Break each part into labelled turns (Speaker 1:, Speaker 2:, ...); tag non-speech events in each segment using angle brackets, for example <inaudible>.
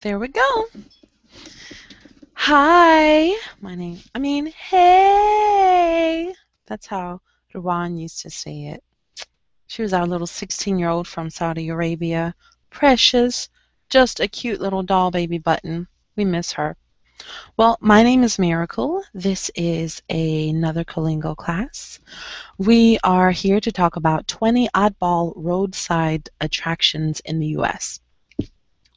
Speaker 1: There we go. Hi, my name, I mean, hey. That's how Rwan used to say it. She was our little 16 year old from Saudi Arabia. Precious, just a cute little doll baby button. We miss her. Well, my name is Miracle. This is another Colingo class. We are here to talk about 20 oddball roadside attractions in the U.S.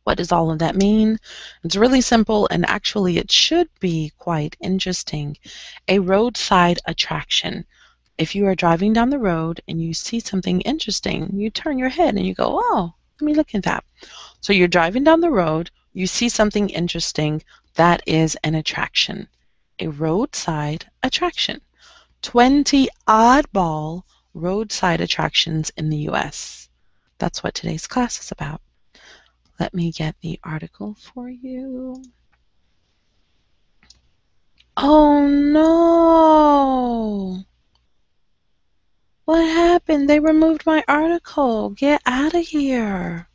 Speaker 1: What does all of that mean? It's really simple, and actually, it should be quite interesting. A roadside attraction. If you are driving down the road and you see something interesting, you turn your head and you go, Oh, let me look at that. So you're driving down the road, you see something interesting, that is an attraction. A roadside attraction. 20 oddball roadside attractions in the US. That's what today's class is about. Let me get the article for you. Oh no! What happened? They removed my article. Get out of here.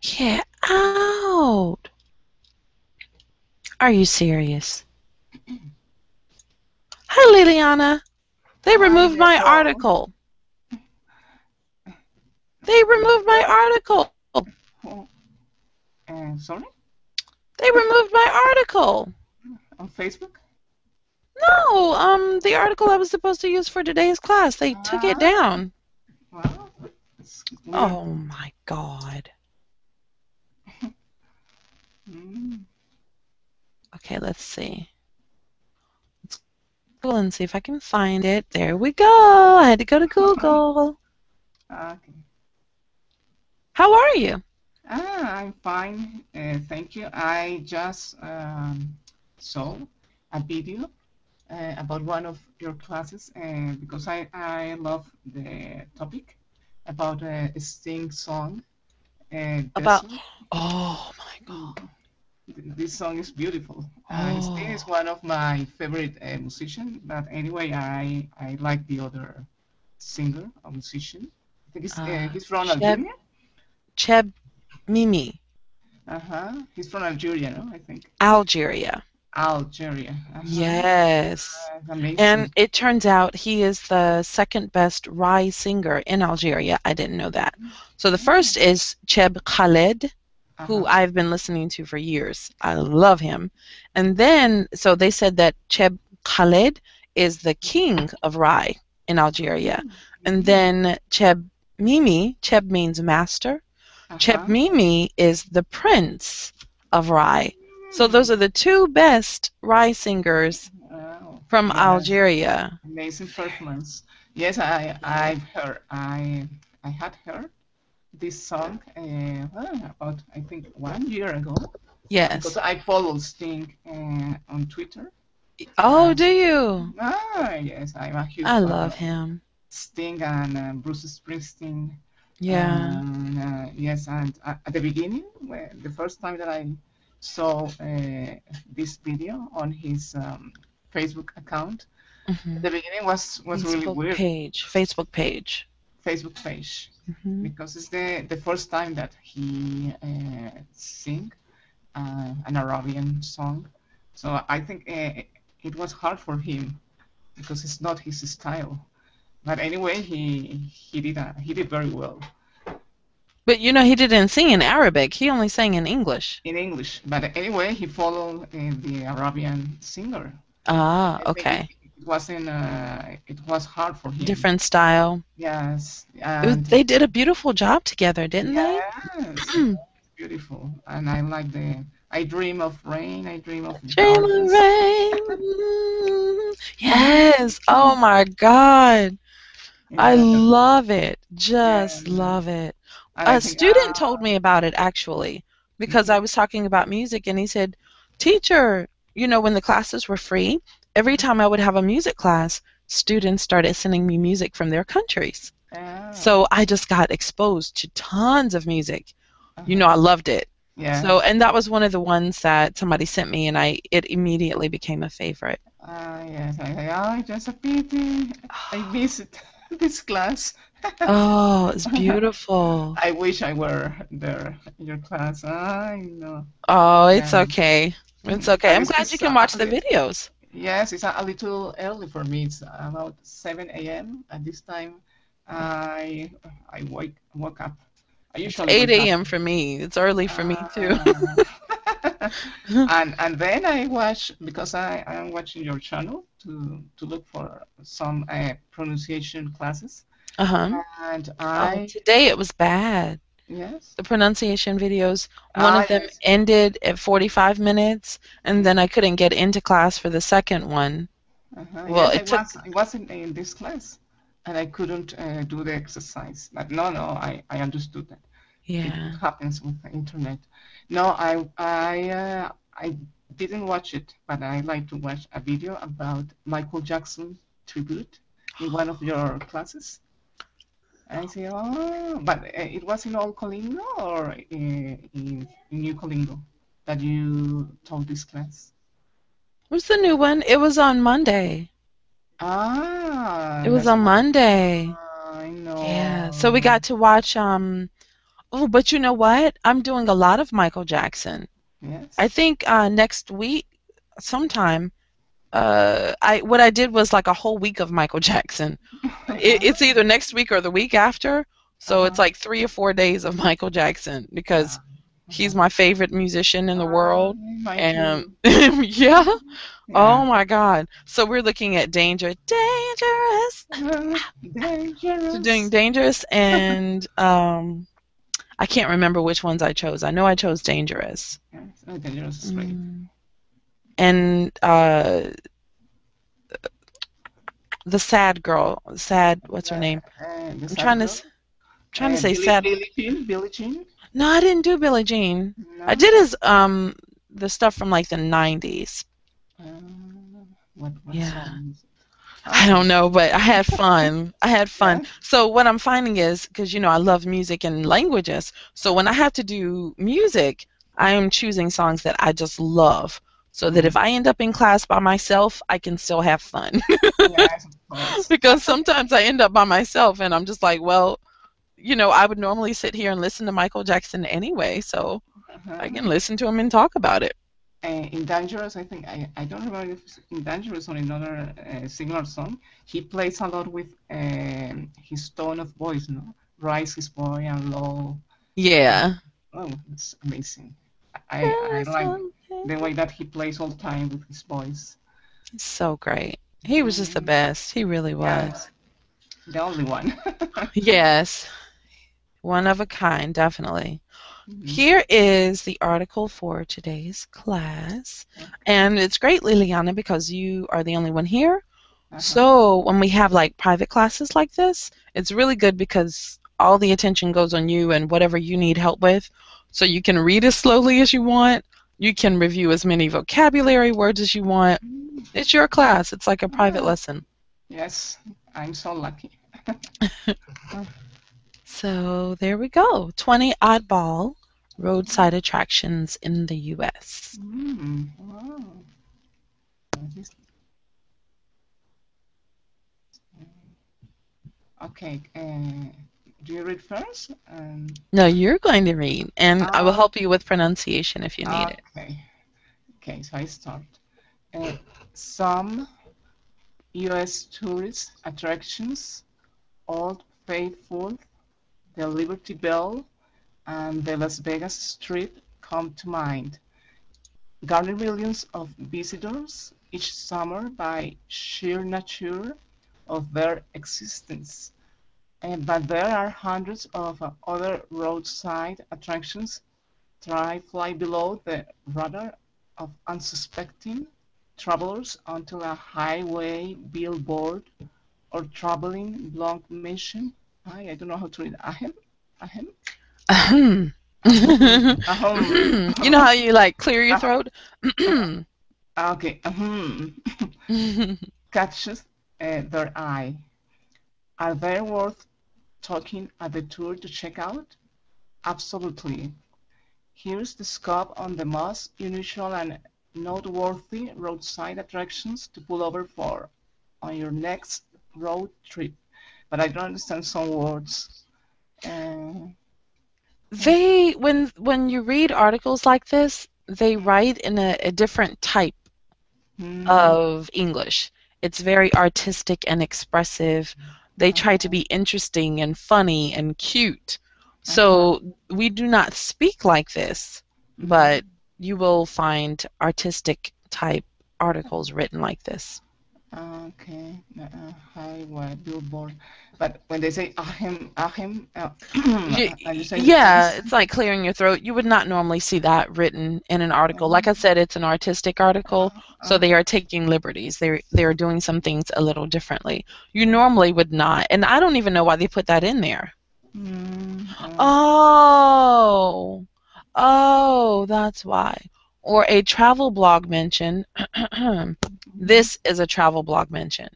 Speaker 1: Get out. Are you serious? Hi, Liliana. They removed my article. They removed my article. <laughs>
Speaker 2: Uh, sorry?
Speaker 1: They removed my article.
Speaker 2: On Facebook?
Speaker 1: No, um, the article I was supposed to use for today's class, they took it down.
Speaker 2: Well.
Speaker 1: Oh my god.
Speaker 2: Mm. <laughs>
Speaker 1: Okay, let's see. Let's go and see if I can find it. There we go. I had to go to <laughs> Google.
Speaker 2: Okay.
Speaker 1: How are you?
Speaker 2: Ah, I'm fine. Uh, thank you. I just um, saw a video uh, about one of your classes uh, because I, I love the topic about uh, a Sting song. Uh,
Speaker 1: About-
Speaker 2: Desert.
Speaker 1: Oh my god.
Speaker 2: This song is beautiful. Uh, Sting is
Speaker 1: Oh.
Speaker 2: one of my favorite uh, musicians, but anyway, I I like the other singer or musician. I think he's, uh,
Speaker 1: Uh,
Speaker 2: he's from Algeria.
Speaker 1: Cheb Mimi,
Speaker 2: Uh huh. He's from Algeria, no? I think
Speaker 1: Algeria.
Speaker 2: Algeria. Uh-huh.
Speaker 1: Yes.
Speaker 2: Uh, amazing.
Speaker 1: And it turns out he is the second best Rai singer in Algeria. I didn't know that. So the first is Cheb Khaled, who
Speaker 2: Uh-huh.
Speaker 1: I've been listening to for years. I love him. And then, so they said that Cheb Khaled is the king of Rai in Algeria. And then Cheb Mimi, Cheb means master.
Speaker 2: Uh-huh.
Speaker 1: Mimi is the prince of Rai. So those are the two best Rai singers
Speaker 2: Wow.
Speaker 1: from
Speaker 2: Yes.
Speaker 1: Algeria.
Speaker 2: Amazing performance. Yes, I I've heard I I had heard this song uh, well, about I think one year ago
Speaker 1: Yes.
Speaker 2: because I follow Sting uh, on Twitter.
Speaker 1: Oh, do you?
Speaker 2: Ah, yes, I'm a huge
Speaker 1: I love him.
Speaker 2: Sting and uh, Bruce Springsteen.
Speaker 1: Yeah.
Speaker 2: And, uh, yes, and uh, at the beginning, the first time that I saw uh, this video on his um, Facebook account,
Speaker 1: Mhm.
Speaker 2: the beginning was was really
Speaker 1: Facebook
Speaker 2: weird.
Speaker 1: page. Facebook page.
Speaker 2: Facebook page
Speaker 1: Mhm.
Speaker 2: because it's the the first time that he uh, sing uh, an Arabian song. So I think uh, it was hard for him because it's not his style. But anyway, he he did a, he did very well
Speaker 1: But you know, he didn't sing in Arabic. He only sang in English.
Speaker 2: in English. But anyway, he followed uh, the Arabian singer.
Speaker 1: Ah, okay.
Speaker 2: It, it wasn't uh, it was hard for him.
Speaker 1: Different style.
Speaker 2: Yes. And
Speaker 1: They did a beautiful job together, didn't they?
Speaker 2: Yes, beautiful. And I like the I dream of rain, I dream of
Speaker 1: Dream of rain. Yes. Oh my God. I love it. Just
Speaker 2: Yeah.
Speaker 1: love it.
Speaker 2: I
Speaker 1: A student
Speaker 2: ah,
Speaker 1: told me about it actually because I was talking about music and he said, Teacher, you know, when the classes were free, every time I would have a music class, students started sending me music from their countries.
Speaker 2: ah,
Speaker 1: So I just got exposed to tons of music. You know, I loved it.
Speaker 2: yeah.
Speaker 1: So, and that was one of the ones that somebody sent me, and I it immediately became a favorite.
Speaker 2: Ah, yes, I oh, just a pity. I <sighs> missed <laughs> this class.
Speaker 1: Oh, it's <laughs> beautiful.
Speaker 2: I wish I were there in your class. I know.
Speaker 1: Oh, it's okay. It's okay. I'm glad you can
Speaker 2: uh,
Speaker 1: watch the videos.
Speaker 2: Yes, it's a, little early for me. It's about 7 a.m. At this time, I I wake woke up. I
Speaker 1: It's
Speaker 2: usually
Speaker 1: 8 a.m. for me. It's early for me too. <laughs>
Speaker 2: Uh, <laughs> and and then I watch because I am watching your channel to to look for some uh, pronunciation classes.
Speaker 1: Uh-huh.
Speaker 2: And
Speaker 1: Oh,
Speaker 2: I
Speaker 1: today it was bad.
Speaker 2: yes.
Speaker 1: The pronunciation videos, one
Speaker 2: Ah,
Speaker 1: of them
Speaker 2: yes.
Speaker 1: ended at 45 minutes, and then I couldn't get into class for the second one.
Speaker 2: Uh-huh.
Speaker 1: Well,
Speaker 2: yes,
Speaker 1: it took-
Speaker 2: was I wasn't in this class, and I couldn't uh, do the exercise. But no, no, I I understood that.
Speaker 1: Yeah.
Speaker 2: It happens with the internet. No, I I uh, I didn't watch it, but I like to watch a video about Michael Jackson tribute in one of your classes. I say, oh, but uh, it was in Old Colingo or in, in New Colingo that you taught this class?
Speaker 1: What's the new one? It was on Monday.
Speaker 2: Ah,
Speaker 1: It was on Monday.
Speaker 2: I know.
Speaker 1: Yeah. So we got to watch um Oh, but you know what? I'm doing a lot of Michael Jackson.
Speaker 2: Yes.
Speaker 1: I think uh next week sometime uh I what I did was like a whole week of Michael Jackson. It, <laughs> it's either next week or the week after. So it's
Speaker 2: Uh-huh.
Speaker 1: like 3 or 4 days of Michael Jackson because he's my favorite musician in the world. And <laughs> yeah. Oh my God. So we're looking at Danger, Dangerous. <laughs>
Speaker 2: Dangerous.
Speaker 1: So doing Dangerous and um, I can't remember which ones I chose. I know I chose Dangerous.
Speaker 2: Yes. Oh, dangerous is great.
Speaker 1: Mm. And uh, the sad girl, sad. What's her name?
Speaker 2: Uh,
Speaker 1: I'm trying to s- trying to say
Speaker 2: Billie,
Speaker 1: sad.
Speaker 2: Billie Jean. Billie Jean.
Speaker 1: No, I didn't do Billie Jean.
Speaker 2: No?
Speaker 1: I did his um the stuff from like the 90s.
Speaker 2: Uh, what, what
Speaker 1: Yeah.
Speaker 2: song is it?
Speaker 1: I don't know, but I had fun. I had fun.
Speaker 2: Yeah.
Speaker 1: So what I'm finding is because you know I love music and languages. So when I have to do music, I am choosing songs that I just love. So that if I end up in class by myself, I can still have fun.
Speaker 2: yes, <laughs>
Speaker 1: because sometimes I end up by myself and I'm just like, well, you know, I would normally sit here and listen to Michael Jackson anyway, so
Speaker 2: Uh-huh.
Speaker 1: I can listen to him and talk about it.
Speaker 2: Uh, in Dangerous, I think I, I don't remember if it's in Dangerous or another uh, similar song. He plays a lot with um, his tone of voice, no? Rise his voice and low.
Speaker 1: Yeah.
Speaker 2: Oh, it's amazing. I, I like the way that he plays all the time with his voice.
Speaker 1: So great. He was just the best. He really was.
Speaker 2: Yes. The only one. <laughs>
Speaker 1: Yes. One of a kind, definitely.
Speaker 2: Mhm.
Speaker 1: Here is the article for today's class. And it's great, Liliana, because you are the only one here.
Speaker 2: Uh-huh.
Speaker 1: So when we have like private classes like this, it's really good because all the attention goes on you and whatever you need help with. So you can read as slowly as you want. You can review as many vocabulary words as you want. It's your class. It's like a private lesson.
Speaker 2: Yes, I'm so lucky. <laughs> <laughs>
Speaker 1: So there we go. 20 oddball roadside attractions in the U.S.
Speaker 2: Mm, wow. Okay, uh, do you read first? Um,
Speaker 1: No, you're going to read, and I will
Speaker 2: Ah.
Speaker 1: help you with pronunciation if you need it.
Speaker 2: Okay. Okay, so I start. Uh, some U.S. tourist attractions, Old Faithful, the Liberty Bell, and the Las Vegas Strip come to mind. Garner millions of visitors each summer by sheer nature of their existence. And, but there are hundreds of uh, other roadside attractions try fly below the radar of unsuspecting travelers until a highway billboard or traveling blog mission. I, I don't know how to read ahem. Ahem.
Speaker 1: Ahem. <laughs>
Speaker 2: Ahem. <laughs>
Speaker 1: you know how you like clear your
Speaker 2: Uh,
Speaker 1: throat? <coughs>
Speaker 2: Okay. Ahem. <laughs> Catches uh, their eye. Are they worth talking at the tour to check out? Absolutely. Here's the scope on the most unusual and noteworthy roadside attractions to pull over for on your next road trip. But I don't understand some words. Uh,
Speaker 1: They when when you read articles like this, they write in a, a different type
Speaker 2: mm,
Speaker 1: of English. It's very artistic and expressive. They try to be interesting and funny and cute. So we do not speak like this, but you will find artistic type articles written like this.
Speaker 2: Okay, uh, highway, billboard. But when they say ahem, ahem, uh, <clears throat> you
Speaker 1: yeah, it's like clearing your throat. You would not normally see that written in an article. Like I said, it's an artistic article, so they are taking liberties. They're they're doing some things a little differently. You normally would not, and I don't even know why they put that in there.
Speaker 2: mm, uh,
Speaker 1: Oh, oh, that's why. Or a travel blog mention. <clears throat> this is a travel blog mention.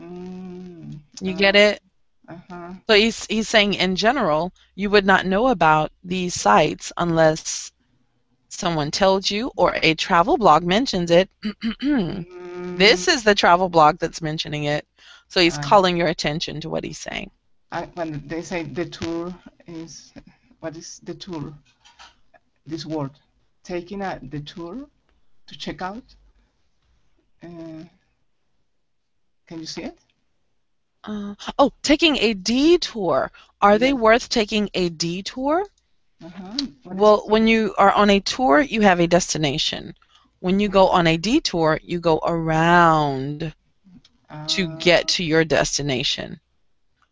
Speaker 2: mm,
Speaker 1: You
Speaker 2: uh,
Speaker 1: get it?
Speaker 2: Uh-huh.
Speaker 1: So he's he's saying in general, you would not know about these sites unless someone tells you or a travel blog mentions it. <clears throat>
Speaker 2: Mm,
Speaker 1: this is the travel blog that's mentioning it. So he's
Speaker 2: Ah.
Speaker 1: calling your attention to what he's saying.
Speaker 2: I, when they say the tour is, what is the tour? This word, taking a the tour to check out. Uh, can you see it?
Speaker 1: Uh, oh, taking a detour. Are they worth taking a detour?
Speaker 2: Uh-huh.
Speaker 1: Well, when you are on a tour, you have a destination. When you go on a detour, you go around
Speaker 2: it?
Speaker 1: to
Speaker 2: Uh,
Speaker 1: get to your destination.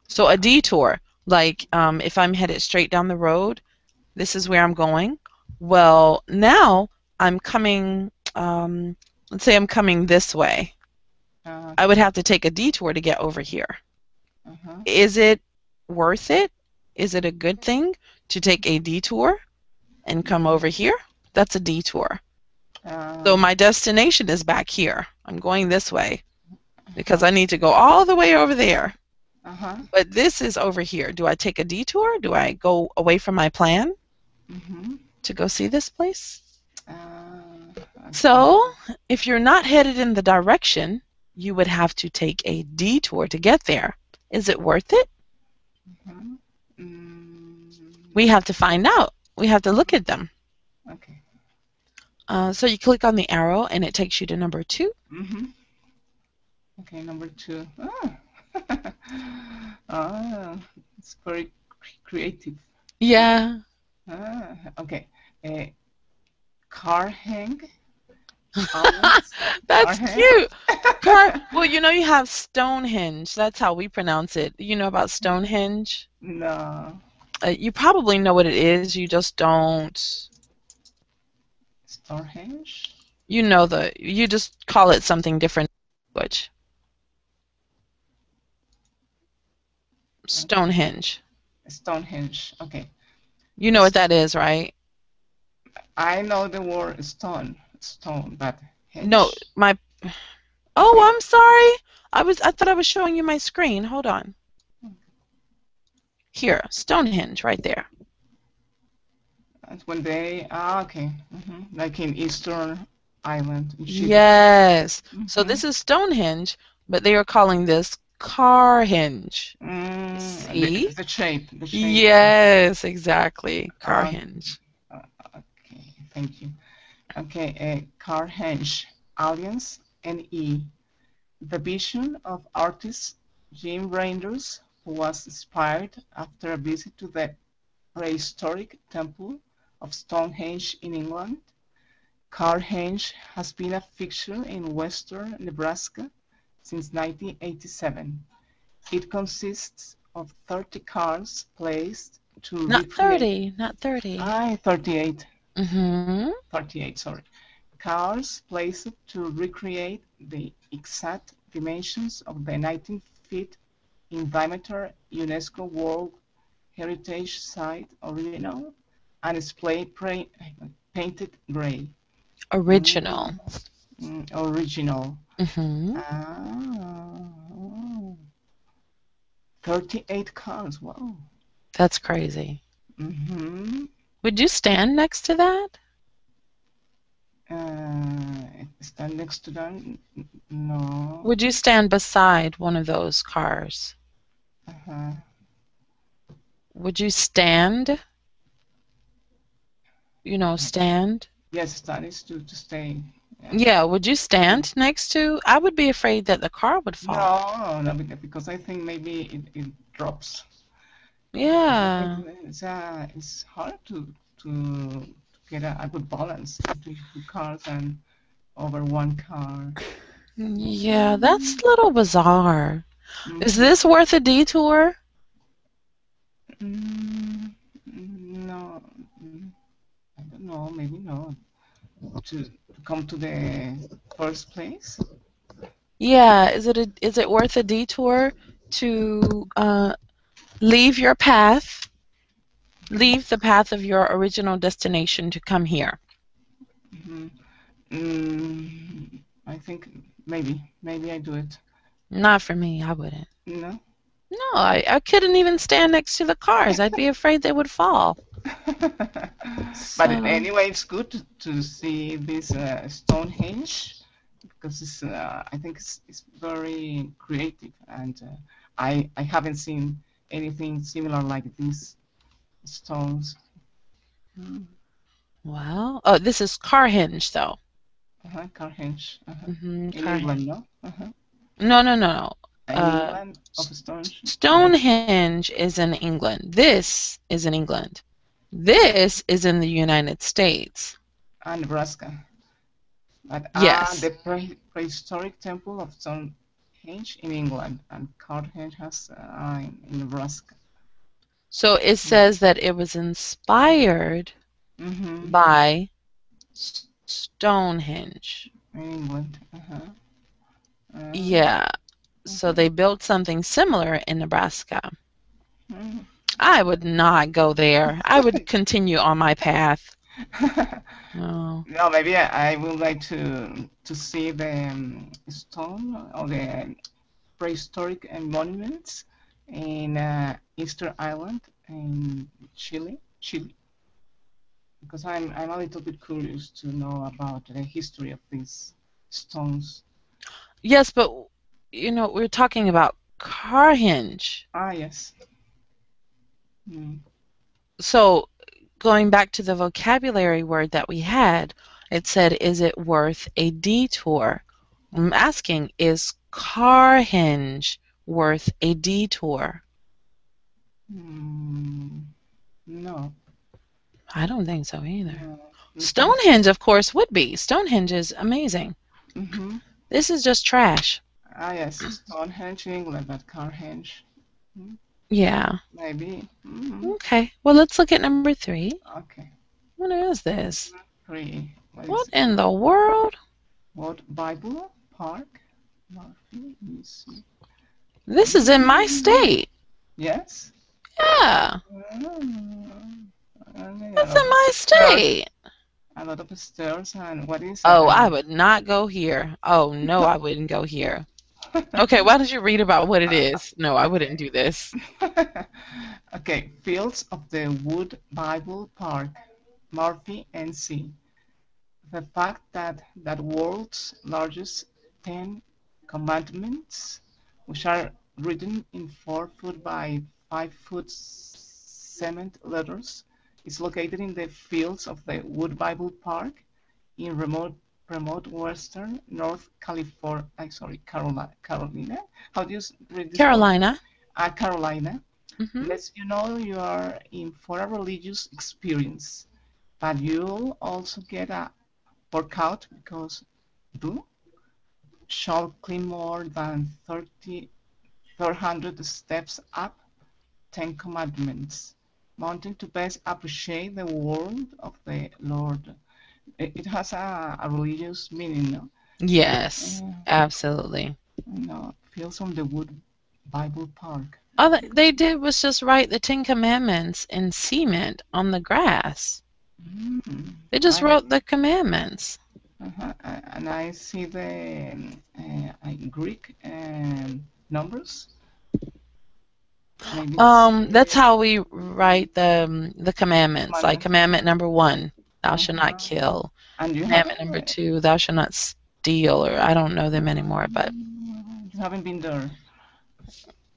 Speaker 1: So a detour, like um, if I'm headed straight down the road, this is where I'm going. Well, now I'm coming, um, let's say I'm coming this way.
Speaker 2: uh,
Speaker 1: I would have to take a detour to get over here.
Speaker 2: uh-huh.
Speaker 1: Is it worth it? Is it a good thing to take a detour and come over here? That's a detour.
Speaker 2: Uh,
Speaker 1: So my destination is back here. I'm going this way because I need to go all the way over there.
Speaker 2: uh-huh.
Speaker 1: But this is over here. Do I take a detour? Do I go away from my plan
Speaker 2: Mm-hmm.
Speaker 1: To go see this place?
Speaker 2: Uh, okay.
Speaker 1: So, if you're not headed in the direction, you would have to take a detour to get there. Is it worth it?
Speaker 2: Mhm. Mm,
Speaker 1: We have to find out. We have to look at them.
Speaker 2: okay.
Speaker 1: Uh, so you click on the arrow and it takes you to number two.
Speaker 2: Mm-hmm. Okay, number two. Ah. <laughs> ah, it's very creative.
Speaker 1: Yeah.
Speaker 2: Ah, okay. Uh, car hang. <laughs>
Speaker 1: That's cute. <laughs> Car- well, you know you have Stonehenge. That's how we pronounce it. You know about Stonehenge?
Speaker 2: no.
Speaker 1: Uh, you probably know what it is. You just don't.
Speaker 2: Stonehenge.
Speaker 1: You know the. You just call it something different. Language. Stonehenge.
Speaker 2: Stonehenge. Okay.
Speaker 1: You know what that is, right?
Speaker 2: I know the word stone. Stone, but.
Speaker 1: No, my. Oh, I'm sorry. I was. I thought I was showing you my screen. Hold on. Here, Stonehenge, right there.
Speaker 2: That's when they. Ah, okay. hmm Like in Eastern Island. in Chile.
Speaker 1: Yes. So
Speaker 2: Mhm.
Speaker 1: this is Stonehenge, but they are calling this Carhenge.
Speaker 2: Mm,
Speaker 1: See?
Speaker 2: The, the shape. The shape.
Speaker 1: Yes, exactly.
Speaker 2: Uh,
Speaker 1: Carhenge.
Speaker 2: Okay, thank you. Okay, uh, Carhenge Alliance NE. The vision of artist Jim Reinders, who was inspired after a visit to the prehistoric temple of Stonehenge in England. Carhenge has been a fixture in western Nebraska since 1987. It consists of 30 cars placed to
Speaker 1: Not
Speaker 2: recreate
Speaker 1: 30, not 30.
Speaker 2: I 38,
Speaker 1: Mm-hmm.
Speaker 2: 38, sorry. Cars placed to recreate the exact dimensions of the 19 feet in diameter UNESCO World Heritage Site original and display painted gray.
Speaker 1: Original.
Speaker 2: Mm, original.
Speaker 1: Mm-hmm.
Speaker 2: Ah, 38 cars, wow.
Speaker 1: That's crazy.
Speaker 2: Mm-hmm.
Speaker 1: Would you stand next to that?
Speaker 2: Uh, stand next to them? No.
Speaker 1: Would you stand beside one of those cars?
Speaker 2: Uh-huh.
Speaker 1: Would you stand? You know, stand.
Speaker 2: Yes, that is to, to stay. Yeah.
Speaker 1: Would you stand next to? I would be afraid that the car would fall.
Speaker 2: No, no, because I think maybe it, it drops.
Speaker 1: Yeah.
Speaker 2: It's, uh, it's hard to to get a, a good balance between two cars and over one car.
Speaker 1: Yeah, that's a little bizarre.
Speaker 2: Mm.
Speaker 1: Is this worth a detour?
Speaker 2: Mm, no, mm, I don't know. Maybe not. To come to the first place.
Speaker 1: Yeah, is it a, is it worth a detour to uh, leave your path, leave the path of your original destination to come here?
Speaker 2: hmm Mm, I think maybe, maybe I do it.
Speaker 1: Not for me, I wouldn't.
Speaker 2: No.
Speaker 1: No, I, I couldn't even stand next to the cars. I'd be <laughs> afraid they would fall.
Speaker 2: But
Speaker 1: So-
Speaker 2: anyway, it's good to, to see this uh, Stonehenge because it's, uh, I think it's, it's very creative, and uh, I I haven't seen anything similar like these stones. Mm.
Speaker 1: Well, oh, this is Carhenge, though.
Speaker 2: Uh-huh, Carhenge. Uh-huh.
Speaker 1: hmm
Speaker 2: In England, no? Uh-huh.
Speaker 1: No, no, no, no. Uh,
Speaker 2: England of Stonehenge.
Speaker 1: Stonehenge is in England. This is in England. This is in the United States.
Speaker 2: Ah, Nebraska. But
Speaker 1: Yes.
Speaker 2: ah, the pre- prehistoric temple of Stonehenge in England, and Carthage has uh, in, in Nebraska.
Speaker 1: So it says that it was inspired
Speaker 2: Mm-hmm.
Speaker 1: by S- Stonehenge.
Speaker 2: In England. Uh-huh. Uh,
Speaker 1: Yeah. So they built something similar in Nebraska.
Speaker 2: mm.
Speaker 1: I would not go there. I would <laughs> continue on my path. <laughs> No.
Speaker 2: no, maybe I, I would like to to see the um, stone or the prehistoric monuments in uh, Easter Island in Chile, Chile, because I'm I'm a little bit curious to know about the history of these stones.
Speaker 1: Yes, but you know, we're talking about Carhenge.
Speaker 2: Ah, yes. Mm.
Speaker 1: So going back to the vocabulary word that we had, it said, is it worth a detour? I'm asking, is Carhenge worth a detour?
Speaker 2: Mm. No.
Speaker 1: I don't think so either.
Speaker 2: no.
Speaker 1: Stonehenge, of course, would be. Stonehenge is amazing.
Speaker 2: Mm-hmm.
Speaker 1: This is just trash.
Speaker 2: Ah, yes, Stonehenge in England, but Carhenge,
Speaker 1: Yeah.
Speaker 2: maybe. Mm.
Speaker 1: Okay. Well, let's look at number three.
Speaker 2: Okay,
Speaker 1: What is this?
Speaker 2: three. What
Speaker 1: What in the world?
Speaker 2: What Bible Park? Murphy.
Speaker 1: This is in my state.
Speaker 2: Yes.
Speaker 1: Yeah. That's in my state.
Speaker 2: a lot of stairs and what is?
Speaker 1: Oh,
Speaker 2: it?
Speaker 1: I would not go here. Oh, no, I wouldn't go here. Okay, why don't you read about what it is? <laughs> No, I wouldn't do this. <laughs>
Speaker 2: okay, Fields of the Wood Bible Park, Murphy, NC. The fact that that world's largest Ten Commandments, which are written in four foot by five foot cement letters, is located in the fields of the Wood Bible Park in remote remote western North California. I'm sorry, Carolina. Carolina. How do you read this?
Speaker 1: Carolina.
Speaker 2: Uh, Carolina
Speaker 1: hmm
Speaker 2: lets you know you are in for a religious experience, but you'll also get a workout because do shall climb more than 30, 400 steps up, Ten Commandments, mountain to best appreciate the word of the Lord. It, it has a, a religious meaning, no?
Speaker 1: Yes,
Speaker 2: Yeah.
Speaker 1: absolutely.
Speaker 2: No, Fields from the Wood Bible Park.
Speaker 1: All that they did was just write the Ten Commandments in cement on the grass.
Speaker 2: Mm.
Speaker 1: They just
Speaker 2: I-
Speaker 1: wrote the commandments.
Speaker 2: Uh-huh. uh, And I see the uh, uh, Greek um, numbers. Maybe
Speaker 1: Um, that's how we write the um, the commandments. Like commandment number one, thou shalt not
Speaker 2: Uh-huh.
Speaker 1: kill.
Speaker 2: and you
Speaker 1: Commandment number two, thou shalt not steal. Or I don't know them anymore, but
Speaker 2: You haven't been there.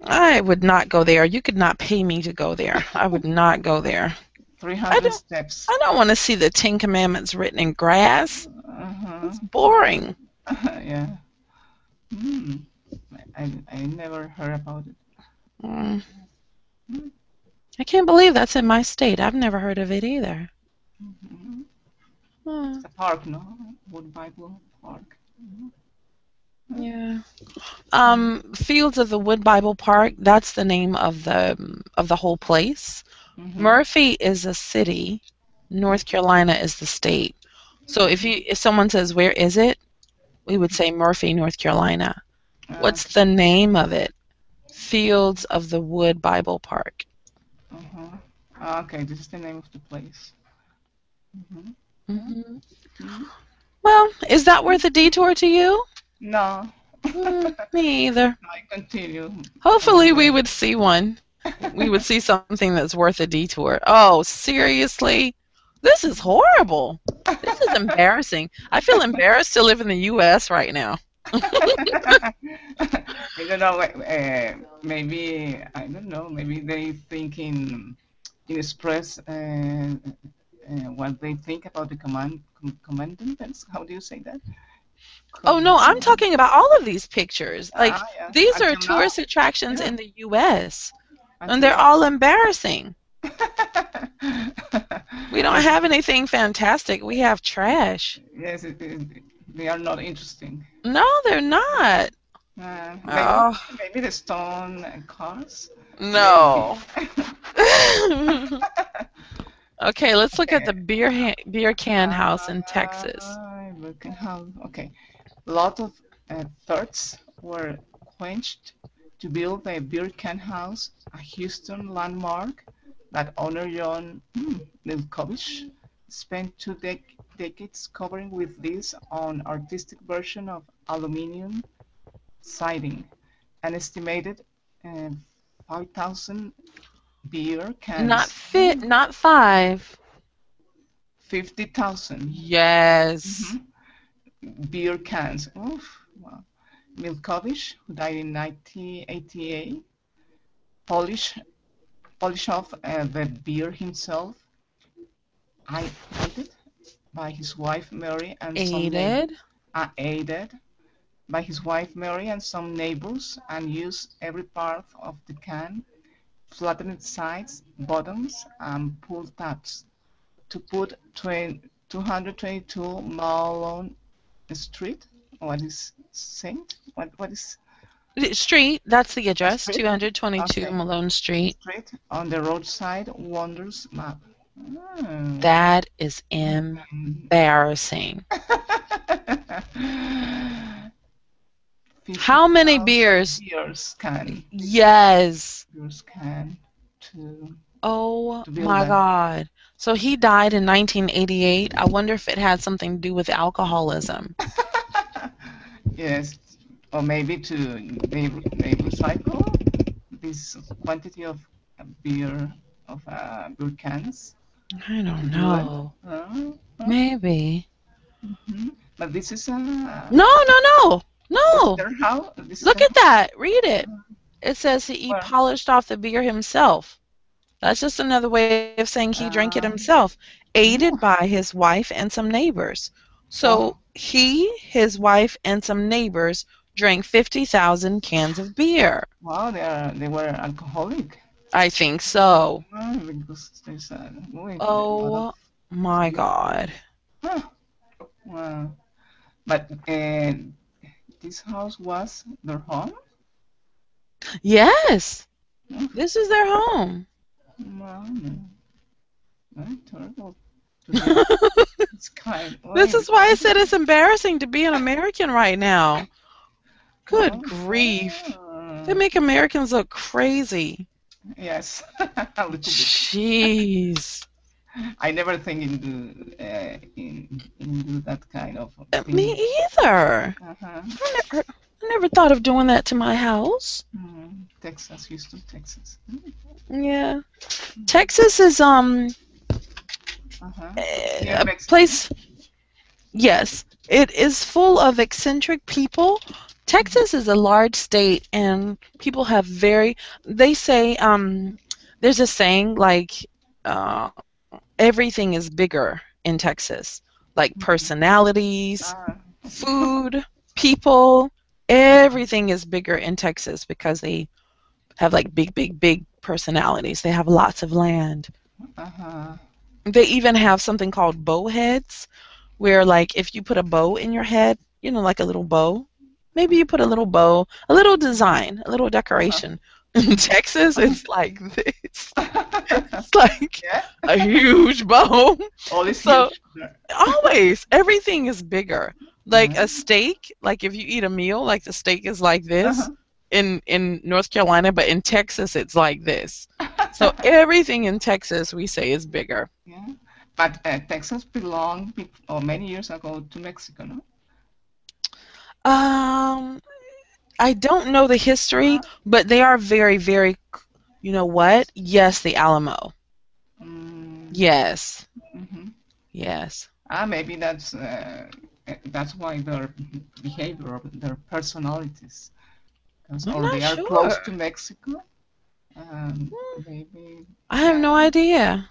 Speaker 1: I would not go there. You could not pay me to go there. I would not go there.
Speaker 2: 300
Speaker 1: don't-
Speaker 2: steps.
Speaker 1: I don't want to see the Ten Commandments written in grass.
Speaker 2: Uh-huh.
Speaker 1: It's boring. <laughs>
Speaker 2: yeah. Hmm. I, I never heard about it.
Speaker 1: Mm. I can't believe that's in my state. I've never heard of it either.
Speaker 2: Mhm.
Speaker 1: Hmm,
Speaker 2: It's a park, no? Wood Bible Park.
Speaker 1: Yeah. Um, Fields of the Wood Bible Park. That's the name of the of the whole place.
Speaker 2: Mhm.
Speaker 1: Murphy is a city. North Carolina is the state. So if you if someone says where is it, we would say Murphy, North Carolina.
Speaker 2: Uh,
Speaker 1: What's the name of it? Fields of the Wood Bible Park.
Speaker 2: uh-huh. Ah, okay, this is the name of the place. Mhm.
Speaker 1: hmm
Speaker 2: Mhm.
Speaker 1: Well, is that worth a detour to you?
Speaker 2: No.
Speaker 1: Mm, <laughs> me either.
Speaker 2: I continue.
Speaker 1: Hopefully, we would see one. We would see something that's worth a detour. Oh, seriously? This is horrible. This is embarrassing. I feel embarrassed to live in the U.S. right now. <laughs>
Speaker 2: I don't know. Uh, maybe I don't know. Maybe they think in, in express uh, uh, what they think about the command com- commandments. How do you say that?
Speaker 1: Oh no, I'm talking about all of these pictures. Like
Speaker 2: Ah, yeah.
Speaker 1: these are
Speaker 2: now?
Speaker 1: tourist attractions
Speaker 2: Yeah.
Speaker 1: in the U.S.
Speaker 2: Until
Speaker 1: and they're all embarrassing. <laughs> We don't have anything fantastic. We have trash.
Speaker 2: Yes, it, it, they are not interesting.
Speaker 1: No, they're not.
Speaker 2: Uh, maybe,
Speaker 1: Oh.
Speaker 2: maybe the stone cars.
Speaker 1: No. <laughs> <laughs> okay, let's look at the beer ha- beer can house in Texas.
Speaker 2: Ah, look at how. Okay, a lot of uh, thirsts were quenched to build a beer can house, a Houston landmark that owner John hmm, Milkovisch spent two dec- decades covering with this on artistic version of aluminum siding, an estimated uh, 5,000 beer cans.
Speaker 1: Not fit, not five.
Speaker 2: 50,000
Speaker 1: Yes.
Speaker 2: Mhm. beer cans. Oof, wow. Milkovisch, who died in 1988, polish, polish off uh, the beer himself, I aided by his wife Mary and some
Speaker 1: Aided.
Speaker 2: uh, aided by his wife Mary and some neighbors, and used every part of the can, flattened sides, bottoms, and pull tabs to put twen- 222 Malone Street. What is Saint? What what is
Speaker 1: Street, that's the address,
Speaker 2: Street?
Speaker 1: 222
Speaker 2: Okay.
Speaker 1: Malone Street.
Speaker 2: street on the roadside wonders map? Hmm.
Speaker 1: That is embarrassing. <laughs> How many beers?
Speaker 2: Beers can.
Speaker 1: Yes.
Speaker 2: Beers can. To
Speaker 1: Oh
Speaker 2: To
Speaker 1: my
Speaker 2: that.
Speaker 1: God. So he died in 1988. I wonder if it had something to do with alcoholism. <laughs>
Speaker 2: yes, or maybe to they, they recycle this quantity of uh, beer of uh, beer cans.
Speaker 1: I don't
Speaker 2: Do
Speaker 1: know.
Speaker 2: Uh,
Speaker 1: Maybe.
Speaker 2: mhm. But this is a
Speaker 1: No, no, no. No.
Speaker 2: Their house. This is
Speaker 1: Look at that. Read it. It says he polished off the beer himself. That's just another way of saying he drank it
Speaker 2: Ah.
Speaker 1: himself, aided by his wife and some neighbors. So he, his wife, and some neighbors drank 50,000 cans of beer.
Speaker 2: Wow, they are they were alcoholic.
Speaker 1: I think so.
Speaker 2: Because there's a, wait, a lot
Speaker 1: Oh my God.
Speaker 2: Huh. Wow. But uh, this house was their home?
Speaker 1: Yes.
Speaker 2: Hmm.
Speaker 1: This is their home.
Speaker 2: Wow. Very terrible. to <laughs> this kind.
Speaker 1: This
Speaker 2: Wait.
Speaker 1: is why I said it's embarrassing to be an American right now. Good
Speaker 2: Oh,
Speaker 1: grief.
Speaker 2: ah.
Speaker 1: They make Americans look crazy.
Speaker 2: Yes. <laughs>
Speaker 1: Jeez.
Speaker 2: I never think into uh, in into that kind of.
Speaker 1: Uh,
Speaker 2: thing.
Speaker 1: Me either.
Speaker 2: Uh-huh.
Speaker 1: I never, I never thought of doing that to my house.
Speaker 2: Mm, Texas, Houston, Texas.
Speaker 1: Yeah. Texas is um
Speaker 2: Uh-huh.
Speaker 1: a
Speaker 2: Mexico.
Speaker 1: place. Yes, it is full of eccentric people. Texas is a large state, and people have very. They say um, there's a saying like uh, everything is bigger in Texas, like personalities,
Speaker 2: Ah,
Speaker 1: food, people. Everything is bigger in Texas because they have like big, big, big personalities. They have lots of land.
Speaker 2: uh-huh.
Speaker 1: They even have something called bow heads, where like if you put a bow in your head, you know, like a little bow, maybe you put a little bow, a little design, a little decoration. In <laughs> Texas, it's like this. <laughs> It's like
Speaker 2: yeah.
Speaker 1: a huge bone.
Speaker 2: All is
Speaker 1: So-
Speaker 2: huge.
Speaker 1: Always, everything is bigger. Like
Speaker 2: Mhm.
Speaker 1: a steak, like if you eat a meal, like the steak is like this
Speaker 2: Uh-huh.
Speaker 1: in in North Carolina, but in Texas it's like this. <laughs> So everything in Texas we say is bigger.
Speaker 2: yeah. But uh, Texas belonged, be- or many years ago, to Mexico, no?
Speaker 1: Um, I don't know the history, but they are very, very. You know what? Yes, the Alamo.
Speaker 2: Mm,
Speaker 1: Yes,
Speaker 2: hmm
Speaker 1: yes.
Speaker 2: Ah, maybe that's uh, that's why their behavior, their personalities, or they are close to Mexico. Um, maybe.
Speaker 1: I have no idea.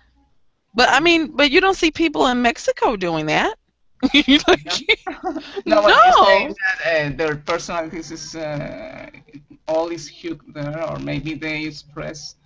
Speaker 1: But I mean, but you don't see people in Mexico doing that. Like- <laughs> <laughs>
Speaker 2: no,
Speaker 1: No.
Speaker 2: saying that uh, their personalities is uh, all is huge there, or maybe they express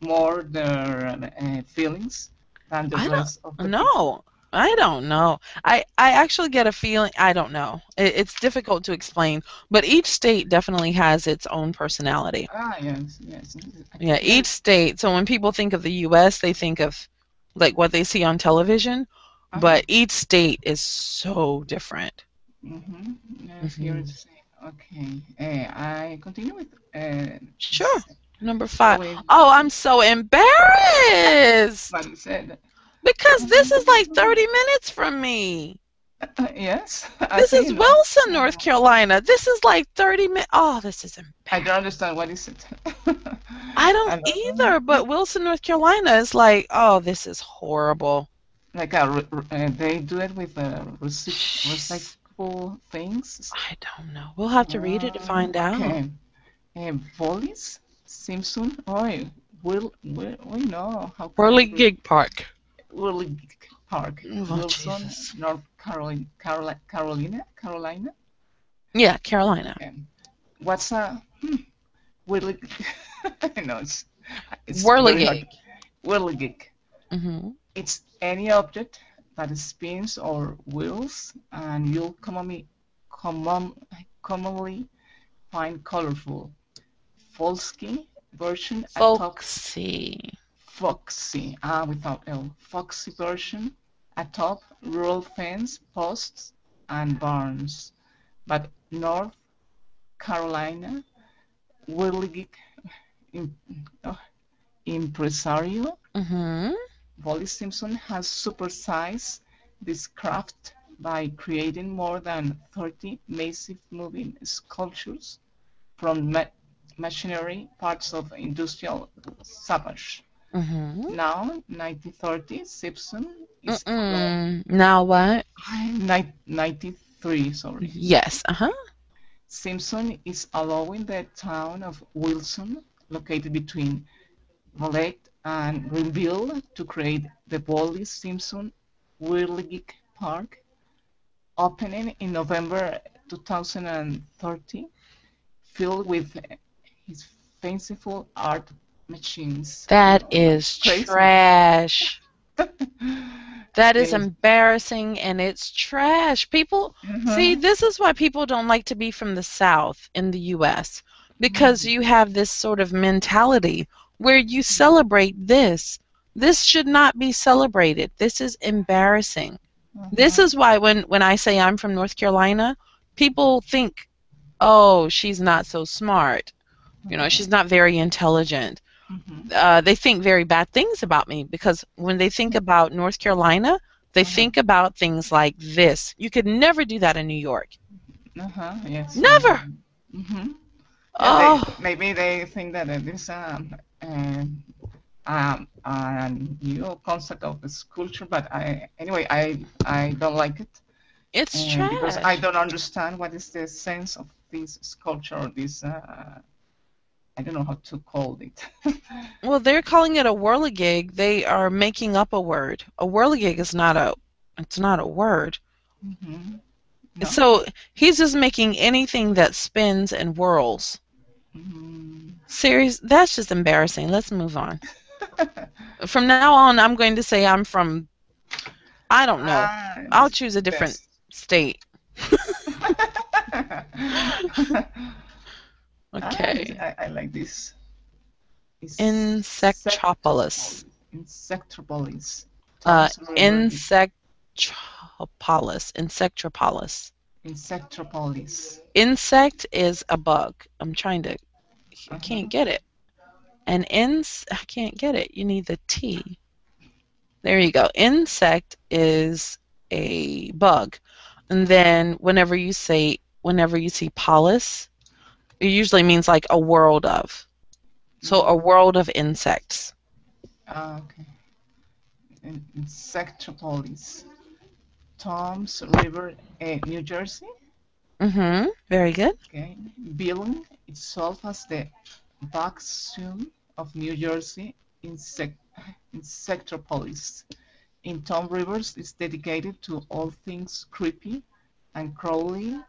Speaker 2: more their uh, feelings than the
Speaker 1: I don't-
Speaker 2: rest of the people.
Speaker 1: No, I don't know. I, I actually get a feeling, I don't know. It, it's difficult to explain, but each state definitely has its own personality.
Speaker 2: Ah, yes, yes.
Speaker 1: Yeah, each state. So when people think of the U.S., they think of like what they see on television,
Speaker 2: Uh-huh.
Speaker 1: but each state is so different.
Speaker 2: Mm-hmm. Yes, you're
Speaker 1: Mhm.
Speaker 2: the same. Okay. Uh, I continue with. Uh,
Speaker 1: Sure. Number five. Oh, I'm so embarrassed because this is like 30 minutes from me.
Speaker 2: Uh, yes. <laughs> I
Speaker 1: This is. Wilson, North Carolina. This is like 30 minutes. Oh, this is embarrassing.
Speaker 2: I don't understand what is it.
Speaker 1: I don't <laughs>
Speaker 2: I don't know.
Speaker 1: either, but Wilson, North Carolina is like, oh, this is horrible.
Speaker 2: Like a, uh, they do it with uh, recyc- recyclable things.
Speaker 1: I don't know. We'll have to read it to find out.
Speaker 2: Okay. Uh, Vollis, Simpson, oh, will we, we know how.
Speaker 1: Whirly
Speaker 2: can we-
Speaker 1: Gig Park.
Speaker 2: Whirly Park,
Speaker 1: Oh,
Speaker 2: Wilson,
Speaker 1: Jesus.
Speaker 2: North Carolina, Carolina, Carolina, Carolina.
Speaker 1: Yeah, Carolina.
Speaker 2: And what's a hmm, Whirly? <laughs> no, it's it's
Speaker 1: Whirligig.
Speaker 2: Whirligig.
Speaker 1: hmm
Speaker 2: It's any object that spins or wheels, and you'll commonly, common, commonly find colorful. Folksy version atop Foxy, ah, without L. Foxy version atop rural fence posts and barns. But North Carolina, im, oh, impresario
Speaker 1: hmm
Speaker 2: Wally Simpson has supersized this craft by creating more than 30 massive moving sculptures from ma- machinery parts of industrial savage.
Speaker 1: hmm
Speaker 2: Now, 1930, Simpson is
Speaker 1: Mm-mm. Now what? <laughs>
Speaker 2: Ni- 93, sorry.
Speaker 1: Yes. Uh huh.
Speaker 2: Simpson is allowing the town of Wilson, located between Valette and Greenville, to create the Wally Simpson Whirligig Park, opening in November 2030, filled with his fanciful art machines.
Speaker 1: That is
Speaker 2: Crazy.
Speaker 1: trash. <laughs> That is embarrassing and it's trash. People
Speaker 2: Mhm.
Speaker 1: See, this is why people don't like to be from the South in the U.S. because you have this sort of mentality where you celebrate this. This should not be celebrated. This is embarrassing. This
Speaker 2: Mhm.
Speaker 1: is why when, when I say I'm from North Carolina, people think, oh, she's not so smart. You know, she's not very intelligent.
Speaker 2: Mhm.
Speaker 1: Uh, they think very bad things about me because when they think about North Carolina, they
Speaker 2: Uh-huh.
Speaker 1: think about things like this. You could never do that in New York.
Speaker 2: Uh-huh, yes.
Speaker 1: Never.
Speaker 2: Mm-hmm.
Speaker 1: Oh.
Speaker 2: maybe they think that it is um, um, um, a new concept of this sculpture, but I anyway I I don't like it
Speaker 1: It's
Speaker 2: uh,
Speaker 1: trash.
Speaker 2: because I don't understand what is the sense of this sculpture or this uh, I don't know how to call it. <laughs>
Speaker 1: Well, they're calling it a whirligig. They are making up a word. A whirligig is not a it's not a word.
Speaker 2: hmm No?
Speaker 1: So he's just making anything that spins and whirls.
Speaker 2: Mhm.
Speaker 1: Serious that's just embarrassing. Let's move on. <laughs> From now on I'm going to say I'm from I don't know.
Speaker 2: Ah,
Speaker 1: I'll choose a different
Speaker 2: best.
Speaker 1: state. <laughs> Okay.
Speaker 2: I, I like this. It's
Speaker 1: Insectropolis.
Speaker 2: Insectropolis.
Speaker 1: Uh,
Speaker 2: Tom's River.
Speaker 1: Insectropolis. Insectropolis.
Speaker 2: Insectropolis.
Speaker 1: Insect is a bug. I'm trying to. I can't get it. And ins. I can't get it. You need the T. There you go. Insect is a bug, and then whenever you say whenever you see polis, it usually means like a world of. So a world of insects.
Speaker 2: Ah, okay. In- Insectropolis. Tom's River, uh, New Jersey.
Speaker 1: Mm-hmm. Very good.
Speaker 2: Okay. Billing itself as the Bugseum of New Jersey insect, Insectropolis. In Tom Rivers is dedicated to all things creepy and crawly,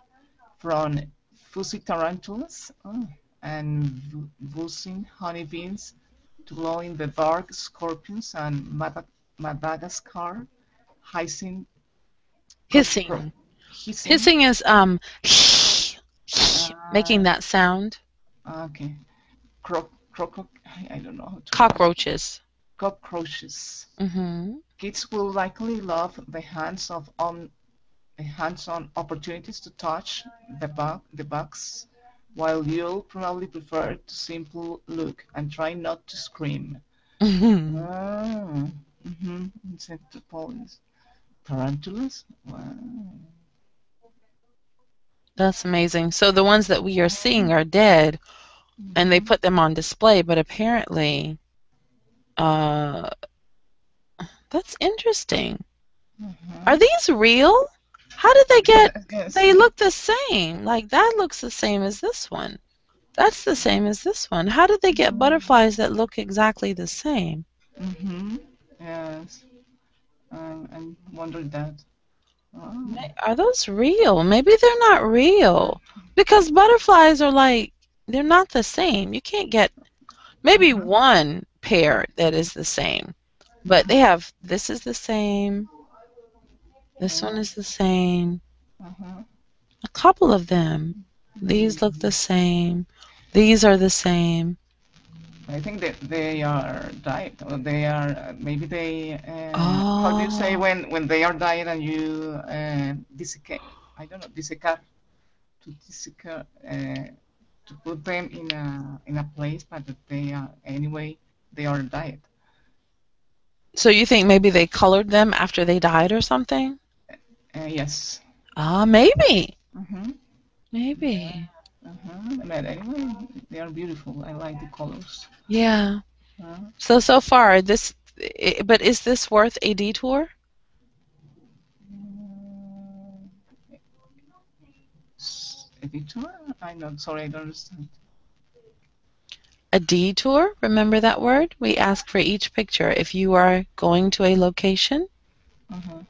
Speaker 2: from fuzzy tarantulas oh, and buzzing honeybees to glow-in-the-dark scorpions and Mada- Madagascar hissing.
Speaker 1: Hissing.
Speaker 2: Hissing.
Speaker 1: Hissing is um making that sound.
Speaker 2: Okay. Croc, croc, I don't know how to
Speaker 1: Cockroaches.
Speaker 2: cockroaches.
Speaker 1: Mm-hmm.
Speaker 2: Kids will likely love the hands of on the hands-on opportunities to touch the bug the bugs, while you'll probably prefer to simply look and try not to scream.
Speaker 1: mm-hmm.
Speaker 2: Ah, mm-hmm. Insectopolis. Tarantulas? Wow.
Speaker 1: That's amazing. So the ones that we are seeing are dead, and they put them on display. But apparently, uh, that's interesting.
Speaker 2: Mhm.
Speaker 1: Are these real? How did they get? They look the same. Like that looks the same as this one. That's the same as this one. How did they get butterflies that look exactly the same?
Speaker 2: Mm-hmm. Yes. Um, I wondered that. Oh.
Speaker 1: Are those real? Maybe they're not real. Because butterflies are like, they're not the same. You can't get maybe
Speaker 2: Mhm.
Speaker 1: one pair that is the same. But they have, this is the same. This one is the same.
Speaker 2: Uh-huh.
Speaker 1: A couple of them. These look the same. These are the same.
Speaker 2: I think that they are diet, or they are uh, maybe they. Uh, How do you say
Speaker 1: Oh.
Speaker 2: when when they are diet and you uh, dissecate? I don't know, dissecar. To dissecar, uh, to put them in a in a place, but that they are anyway they are diet.
Speaker 1: So you think maybe they colored them after they died or something?
Speaker 2: Uh, yes.
Speaker 1: Ah, maybe.
Speaker 2: Mm-hmm.
Speaker 1: Maybe.
Speaker 2: Uh-huh. But anyway, they are beautiful. I like the colors.
Speaker 1: Yeah.
Speaker 2: Uh,
Speaker 1: So so far this but is this worth a detour?
Speaker 2: s- editor? I'm not sorry, I don't understand.
Speaker 1: A detour? Remember that word? We ask for each picture if you are going to a location
Speaker 2: Uh-huh.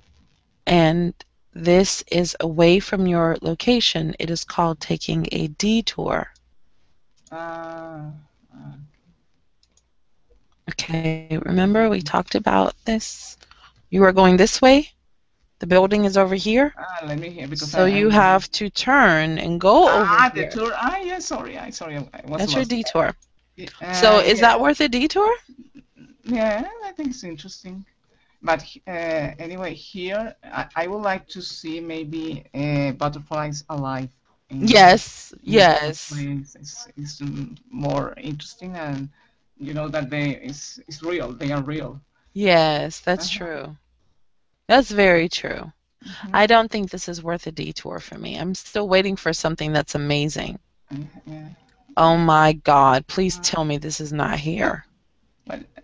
Speaker 1: and this is away from your location, it is called taking a detour.
Speaker 2: Ah, ah,
Speaker 1: Okay, remember we talked about this? You are going this way? The building is over here?
Speaker 2: ah, let me hear because
Speaker 1: So
Speaker 2: I,
Speaker 1: you have to turn and go
Speaker 2: ah
Speaker 1: over
Speaker 2: the
Speaker 1: here.
Speaker 2: tour. Ah, yeah, sorry, I sorry, I was
Speaker 1: That's your detour.
Speaker 2: Uh,
Speaker 1: So is
Speaker 2: yeah,
Speaker 1: that worth a detour?
Speaker 2: Yeah, I think it's interesting. But uh, anyway, here I, I would like to see maybe uh, butterflies alive. in-
Speaker 1: Yes, yes.
Speaker 2: It's, it's more interesting, and you know that they it's, it's real. They are real.
Speaker 1: Yes, that's
Speaker 2: Uh-huh.
Speaker 1: true. That's very true.
Speaker 2: Mhm.
Speaker 1: I don't think this is worth a detour for me. I'm still waiting for something that's amazing.
Speaker 2: Uh, yeah,
Speaker 1: Oh my God, please
Speaker 2: Uh.
Speaker 1: tell me this is not here.
Speaker 2: but is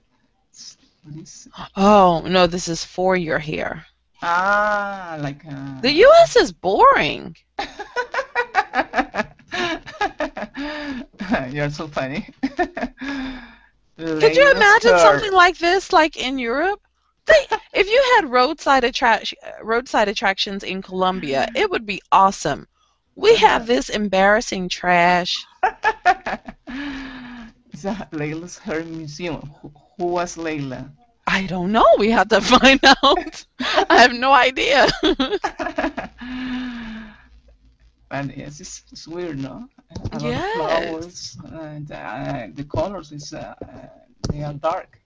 Speaker 1: Oh, no, this is for your hair.
Speaker 2: ah like uh,
Speaker 1: The US is boring. <laughs>
Speaker 2: You're so funny.
Speaker 1: Could you imagine something like this, like in Europe? They, if you had roadside attract roadside attractions in Colombia, it would be awesome. We have this embarrassing trash. <laughs>
Speaker 2: Leila's hair museum. Who, was Leila?
Speaker 1: I don't know. We have to <laughs> find out. I have no idea. <laughs>
Speaker 2: and yes, it's, it's weird, no? A lot
Speaker 1: Yes.
Speaker 2: flowers and uh, the colors is uh, uh, they are dark,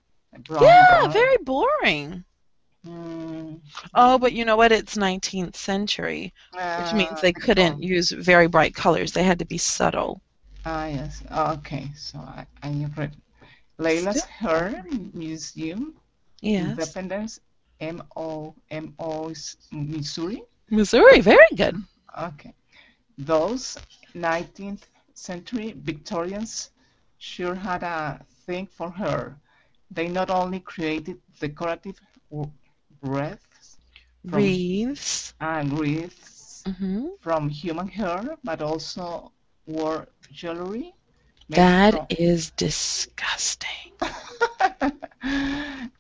Speaker 2: brown.
Speaker 1: yeah,
Speaker 2: brown.
Speaker 1: very boring.
Speaker 2: Mm,
Speaker 1: Oh, but you know what? It's 19th century, which means
Speaker 2: uh,
Speaker 1: they couldn't
Speaker 2: oh,
Speaker 1: use very bright colors. They had to be subtle.
Speaker 2: Ah, yes. Okay, so I, I read Leila's Hair Museum,
Speaker 1: Yes.
Speaker 2: Independence, M O M O Missouri.
Speaker 1: Missouri, very good.
Speaker 2: Okay. Those 19th century Victorians sure had a thing for her. They not only created decorative wreaths
Speaker 1: Wreaths.
Speaker 2: and wreaths
Speaker 1: hmm
Speaker 2: from human hair, but also wore jewelry.
Speaker 1: That
Speaker 2: from-
Speaker 1: is disgusting. <laughs>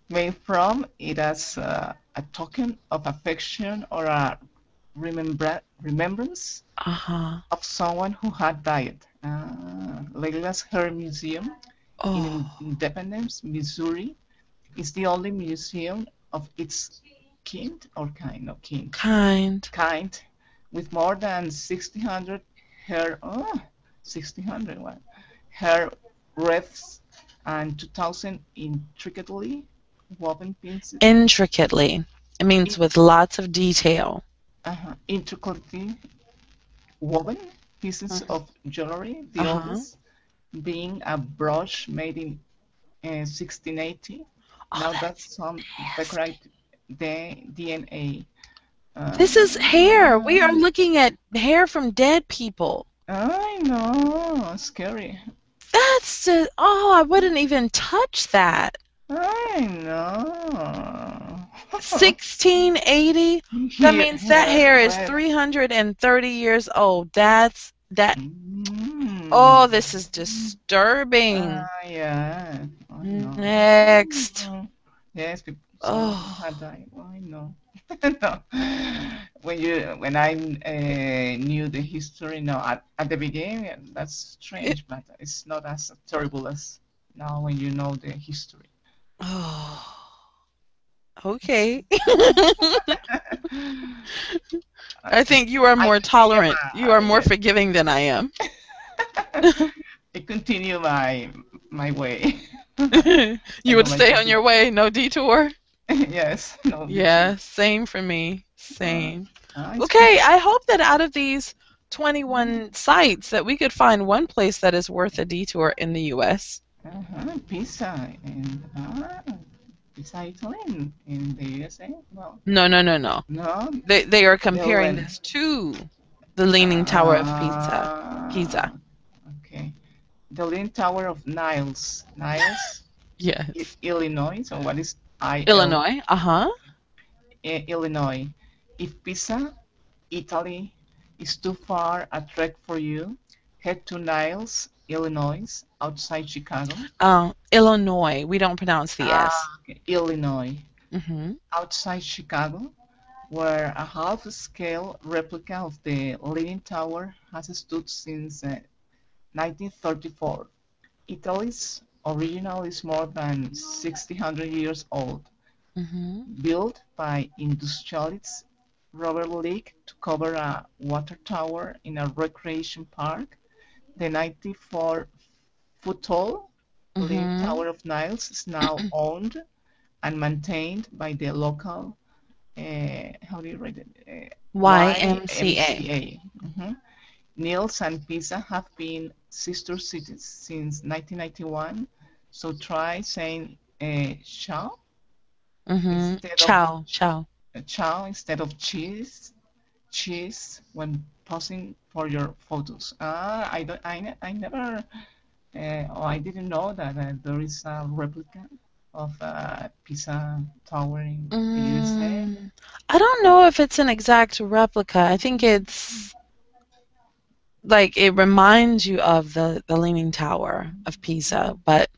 Speaker 2: made from it as uh, a token of affection or a remembra- remembrance
Speaker 1: Uh-huh.
Speaker 2: of someone who had died. Uh, Leila's Hair Museum in
Speaker 1: Oh,
Speaker 2: Independence, Missouri, is the only museum of its kind or kind of kind
Speaker 1: kind.
Speaker 2: kind with more than 1600 hair oh 1600 what hair wreaths and 2000 intricately woven pieces
Speaker 1: Intricately. It means with lots of detail.
Speaker 2: uh, intricately woven pieces
Speaker 1: Uh-huh.
Speaker 2: of jewelry the
Speaker 1: Uh-huh.
Speaker 2: oldest being a brooch made in uh, 1680
Speaker 1: Oh,
Speaker 2: now
Speaker 1: that-
Speaker 2: that's some decorate the DNA uh,
Speaker 1: This is hair. We are looking at hair from dead people.
Speaker 2: I know scary
Speaker 1: That's just, oh, I wouldn't even touch that.
Speaker 2: I know. <laughs>
Speaker 1: 1680? That means that hair is 330 years old. That's that.
Speaker 2: Mm.
Speaker 1: Oh, this is disturbing.
Speaker 2: Ah, yeah. I know.
Speaker 1: Next.
Speaker 2: Yes, people
Speaker 1: Oh.
Speaker 2: died. I know. No. <laughs> When you when I uh, knew the history, no, at, at the beginning that's strange, but it's not as terrible as now when you know the history.
Speaker 1: Oh. <sighs> Okay. <laughs> I think you are more
Speaker 2: I-
Speaker 1: tolerant.
Speaker 2: yeah,
Speaker 1: You are more
Speaker 2: yeah.
Speaker 1: forgiving than I am. <laughs>
Speaker 2: I continue my my way.
Speaker 1: you would stay on your way, no detour? <laughs>
Speaker 2: yes. No. <laughs>
Speaker 1: Yeah, same for me. Same.
Speaker 2: It's
Speaker 1: Okay, I hope that out of these 21 sites that we could find one place that is worth a detour in the US.
Speaker 2: Uh-huh, pizza in ah, pizza Italy in, in the USA. Well,
Speaker 1: No, no, no, no.
Speaker 2: no.
Speaker 1: They they are comparing this to the Leaning Tower of Pisa. Pisa.
Speaker 2: Okay. The Leaning Tower of Niles. Niles, <laughs>
Speaker 1: Yes.
Speaker 2: I- Illinois. So what is I?
Speaker 1: Illinois. Uh-huh.
Speaker 2: I- Illinois. If Pisa, Italy, is too far a trek for you, head to Niles, Illinois, outside Chicago.
Speaker 1: Uh, Illinois. We don't pronounce the S.
Speaker 2: Ah, okay. Illinois.
Speaker 1: Mm-hmm.
Speaker 2: outside Chicago, where a half-scale replica of the Leaning Tower has stood since uh, 1934. Italy's original is more than 1600 years old,
Speaker 1: Mm-hmm.
Speaker 2: built by industrialist Robert Leake to cover a water tower in a recreation park. The 94-foot tall Leaning
Speaker 1: Mhm.
Speaker 2: Tower of Niles is now <clears throat> owned and maintained by the local, uh, how do you write it? Uh,
Speaker 1: YMCA.
Speaker 2: YMCA. Mhm. Niles and Pisa have been sister cities since 1991, so try saying uh, chow,
Speaker 1: Mm-hmm.
Speaker 2: Instead of-
Speaker 1: Ciao. Ciao.
Speaker 2: uh, chow instead of cheese, cheese when posing for your photos. Ah, I don't, I, ne- I never, uh, oh, I didn't know that uh, there is a replica of uh, Pisa Tower in the USA.
Speaker 1: Mm, I don't know if it's an exact replica. I think it's like it reminds you of the the Leaning Tower of Pisa, but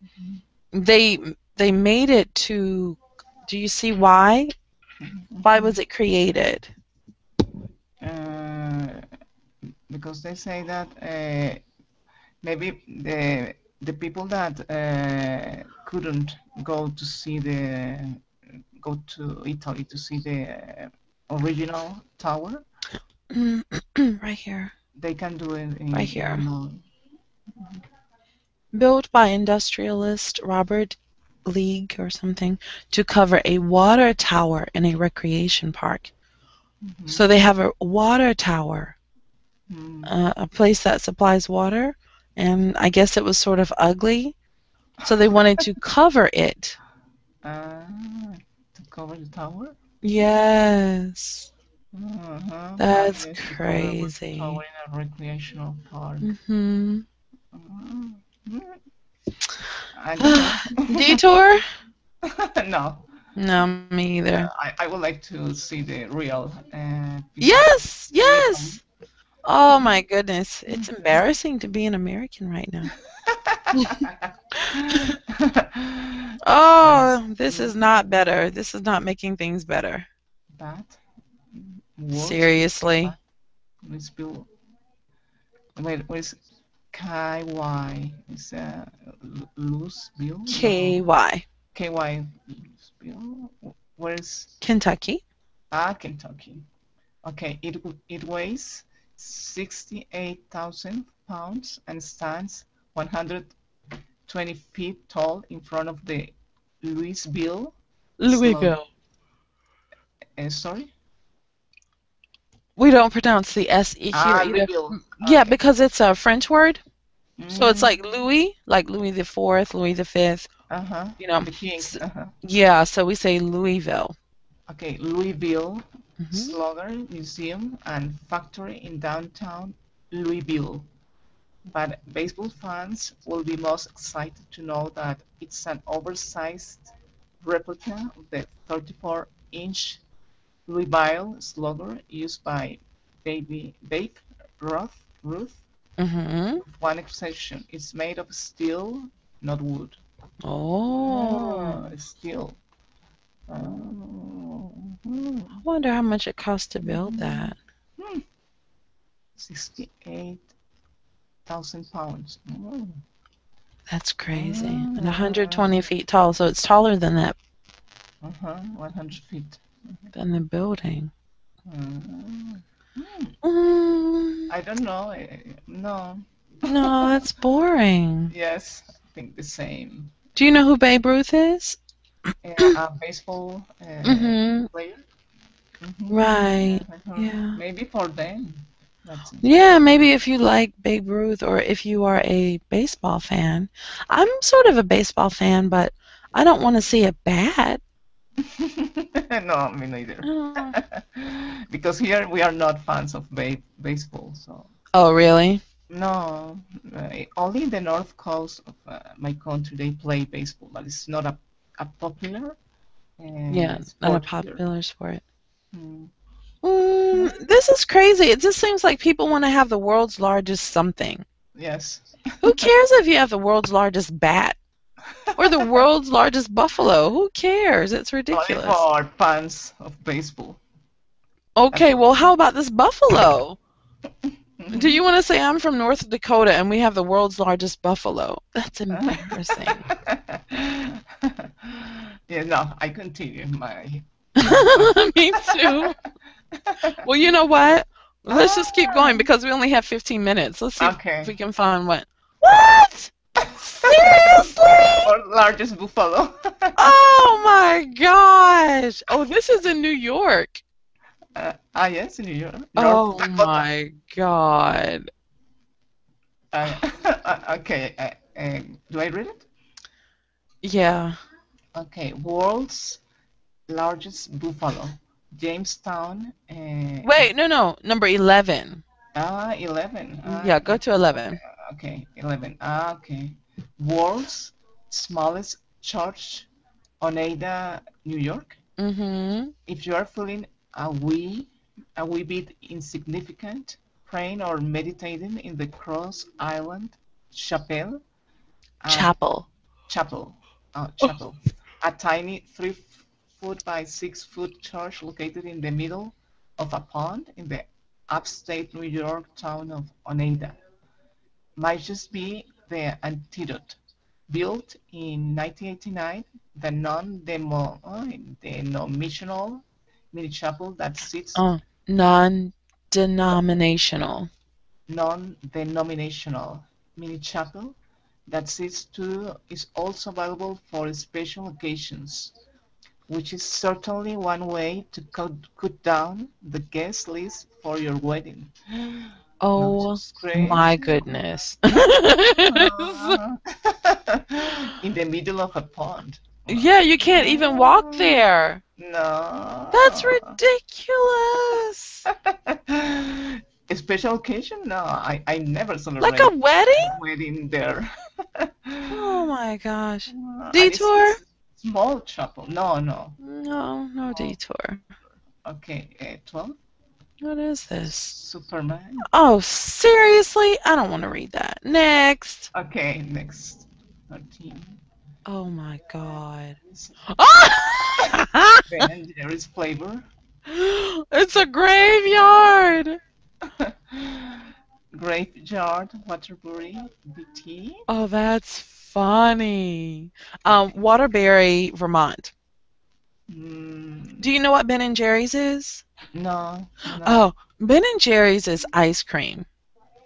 Speaker 1: they they made it to. Do you see why? Why was it created?
Speaker 2: Uh, because they say that uh, maybe the the people that uh, couldn't go to see the go to Italy to see the original tower, <clears throat>
Speaker 1: right here.
Speaker 2: They can do it in
Speaker 1: Right here.
Speaker 2: remote.
Speaker 1: Built by industrialist Robert League or something to cover a water tower in a recreation park.
Speaker 2: Mhm.
Speaker 1: So they have a water tower,
Speaker 2: Mm.
Speaker 1: uh, a place that supplies water, and I guess it was sort of ugly. So they wanted to <laughs> cover it.
Speaker 2: Ah, to cover the tower.
Speaker 1: Yes.
Speaker 2: Uh-huh.
Speaker 1: That's
Speaker 2: Yes, to cover the
Speaker 1: crazy.
Speaker 2: In a recreational park.
Speaker 1: hmm.
Speaker 2: I don't. <sighs>
Speaker 1: Detour? <laughs>
Speaker 2: no,
Speaker 1: No, me either.
Speaker 2: I, I would like to see the real. Uh.
Speaker 1: Yes, yes. Oh my goodness, it's embarrassing to be an American right now. <laughs> <laughs> Oh, this is not better. This is not making things better.
Speaker 2: that. What?
Speaker 1: Seriously.
Speaker 2: Let's build. Wait, what is KY? Is uh, l- loose bill?
Speaker 1: KY.
Speaker 2: KY loose bill. Where is
Speaker 1: Kentucky.
Speaker 2: ah Kentucky? Okay, it it weighs sixty-eight thousand pounds and stands one hundred twenty feet tall in front of the Louisville.
Speaker 1: Louisville.
Speaker 2: Uh, sorry.
Speaker 1: We don't pronounce the S E here
Speaker 2: Ah.
Speaker 1: Yeah,
Speaker 2: Okay.
Speaker 1: because it's a French word. So it's
Speaker 2: Mm,
Speaker 1: like Louis, like Louis the Fourth, Louis the Fifth.
Speaker 2: uh-huh.
Speaker 1: You know.
Speaker 2: The Kings. Uh-huh.
Speaker 1: Yeah, so we say Louisville.
Speaker 2: Okay, Louisville
Speaker 1: Mhm.
Speaker 2: Slugger Museum and Factory in downtown Louisville. But baseball fans will be most excited to know that it's an oversized replica of the 34-inch Louisville slogger used by Baby Babe Ruth. Ruth,
Speaker 1: Mm-hmm.
Speaker 2: with one exception. It's made of steel, not wood.
Speaker 1: Oh.
Speaker 2: it's steel. Oh.
Speaker 1: I wonder how much it costs to build that.
Speaker 2: Hmm. 68,000 pounds. Oh.
Speaker 1: That's crazy. And
Speaker 2: Ah.
Speaker 1: 120 feet tall, so it's taller than that
Speaker 2: Uh-huh, 100 feet.
Speaker 1: Than the building.
Speaker 2: Mm.
Speaker 1: Mm,
Speaker 2: I don't know. eh, No.
Speaker 1: no, that's boring.
Speaker 2: Yes, I think the same.
Speaker 1: Do you know who Babe Ruth is?
Speaker 2: Eh, a baseball uh,
Speaker 1: Mm-hmm.
Speaker 2: player. Mhm.
Speaker 1: Right.
Speaker 2: Uh-huh.
Speaker 1: Yeah.
Speaker 2: Maybe for them.
Speaker 1: Yeah, maybe if you like Babe Ruth or if you are a baseball fan. I'm sort of a baseball fan, but I don't want to see it bad. <laughs>
Speaker 2: no, me neither. <laughs>
Speaker 1: Oh,
Speaker 2: because here we are not fans of ba- baseball, so.
Speaker 1: Oh, really?
Speaker 2: No, uh, only in the north coast of uh, my country they play baseball, but it's not a, a popular. Uh,
Speaker 1: Yeah, not a
Speaker 2: sport here.
Speaker 1: popular sport.
Speaker 2: Mm.
Speaker 1: Mm, this is crazy. It just seems like people want to have the world's largest something.
Speaker 2: Yes.
Speaker 1: Who <laughs> cares if you have the world's largest bat <laughs> or the world's largest buffalo? Who cares? It's ridiculous.
Speaker 2: for oh, fans of baseball.
Speaker 1: Okay, well, how about this buffalo? <laughs> Do you want to say I'm from North Dakota and we have the world's largest buffalo? That's embarrassing. <laughs>
Speaker 2: yeah, no, I continue my.
Speaker 1: Me too. Well, you know what? Let's just keep going ah. because we only have 15 minutes. Let's see
Speaker 2: Okay.
Speaker 1: if we can find what. What? Seriously?
Speaker 2: Or largest buffalo. <laughs>
Speaker 1: Oh my gosh! Oh, this is in New York.
Speaker 2: uh, ah, yes, in New York.
Speaker 1: Oh
Speaker 2: Dakota.
Speaker 1: my god. <laughs>
Speaker 2: Uh, okay, uh, uh, do I read it?
Speaker 1: Yeah.
Speaker 2: Okay, world's largest buffalo, Jamestown. Uh,
Speaker 1: Wait, no, no. Number 11.
Speaker 2: Ah, 11. Ah,
Speaker 1: Yeah, go to 11.
Speaker 2: Okay, 11. Ah, okay. World's smallest church, Oneida, New York.
Speaker 1: Mm-hmm.
Speaker 2: If you are feeling a wee, a wee bit insignificant praying or meditating in the Cross Island Chapel. uh,
Speaker 1: Chapel.
Speaker 2: chapel. Uh, chapel. A tiny three foot by six foot church located in the middle of a pond in the upstate New York town of Oneida. Might just be the antidote. Built in 1989, the non-denominational oh, mini chapel that sits
Speaker 1: Oh, non-denominational.
Speaker 2: non-denominational mini chapel that sits to is also available for special occasions, which is certainly one way to cut, cut down the guest list for your wedding.
Speaker 1: Oh
Speaker 2: Not just great.
Speaker 1: my goodness. <laughs> <laughs>
Speaker 2: In the middle of a pond.
Speaker 1: yeah, you can't even walk there.
Speaker 2: No.
Speaker 1: That's ridiculous. <laughs>
Speaker 2: a special occasion? No, I, I never celebrate
Speaker 1: Like a wedding?
Speaker 2: wedding there.
Speaker 1: Oh my gosh.
Speaker 2: And
Speaker 1: Detour?
Speaker 2: Small chapel. No, no.
Speaker 1: No, no detour.
Speaker 2: Okay, uh, 12.
Speaker 1: What is this?
Speaker 2: Superman.
Speaker 1: Oh, seriously? I don't want to read that. Next.
Speaker 2: Okay, next. 13.
Speaker 1: Oh my god. Ah! <laughs>
Speaker 2: Ben Jerry's flavor. <gasps>
Speaker 1: it's a graveyard. <laughs>
Speaker 2: Graveyard, Waterbury, BT.
Speaker 1: Oh, that's funny. Um, Waterbury, Vermont.
Speaker 2: Mm,
Speaker 1: Do you know what Ben and Jerry's is?
Speaker 2: no. no.
Speaker 1: Oh, Ben and Jerry's is ice cream.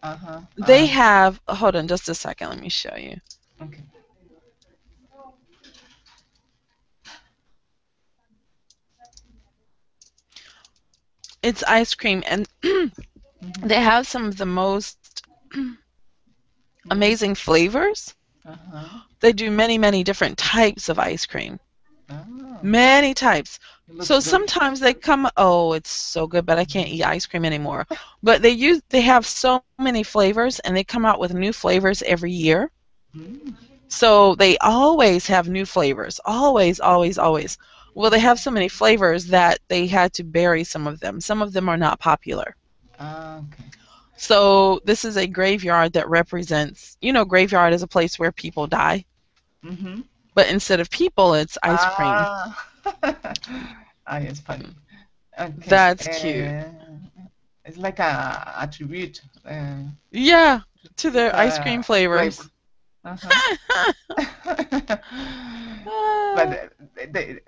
Speaker 2: Uh-huh.
Speaker 1: They
Speaker 2: uh,
Speaker 1: have. Hold on, just a second. Let me show you.
Speaker 2: Okay.
Speaker 1: It's ice cream, and <clears throat>
Speaker 2: Mhm.
Speaker 1: they have some of the most amazing flavors.
Speaker 2: Uh-huh.
Speaker 1: They do many, many different types of ice cream. Many types. So
Speaker 2: good.
Speaker 1: sometimes they come. Oh, it's so good, but I can't eat ice cream anymore. But they use. They have so many flavors, and they come out with new flavors every year.
Speaker 2: Mm.
Speaker 1: So they always have new flavors. Always, always, always. Well, they have so many flavors that they had to bury some of them. Some of them are not popular.
Speaker 2: Okay.
Speaker 1: So this is a graveyard that represents, you know, graveyard is a place where people die,
Speaker 2: Mm-hmm.
Speaker 1: But instead of people, it's ice cream.
Speaker 2: Ah, <laughs> ah yes, funny. Okay.
Speaker 1: That's cute.
Speaker 2: uh, It's like a, attribute. Uh,
Speaker 1: Yeah, to their ice
Speaker 2: uh,
Speaker 1: cream flavors.
Speaker 2: flavor. Uh-huh. <laughs> but uh, they,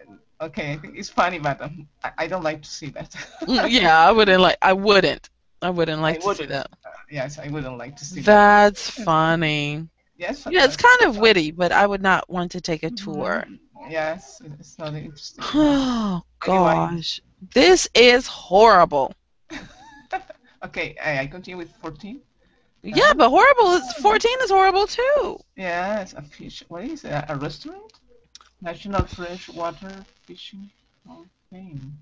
Speaker 2: okay, I think it's funny, but um, I, I don't like to see that.
Speaker 1: Mm, yeah, I wouldn't like. I wouldn't. I wouldn't like to see
Speaker 2: wouldn't.
Speaker 1: that.
Speaker 2: yes, I wouldn't like to see that.
Speaker 1: That's funny.
Speaker 2: Yes.
Speaker 1: Yeah, it's kind of witty, but I would not want to take a tour.
Speaker 2: Mhm. Yes, it's not interesting. <sighs>
Speaker 1: Oh
Speaker 2: Anyway.
Speaker 1: gosh, this is horrible. <laughs>
Speaker 2: okay, I, I continue with 14.
Speaker 1: Yeah, but horrible is 14 is horrible too.
Speaker 2: Yes, a fish. What is it? A restaurant? National Freshwater Fishing Hall of Fame.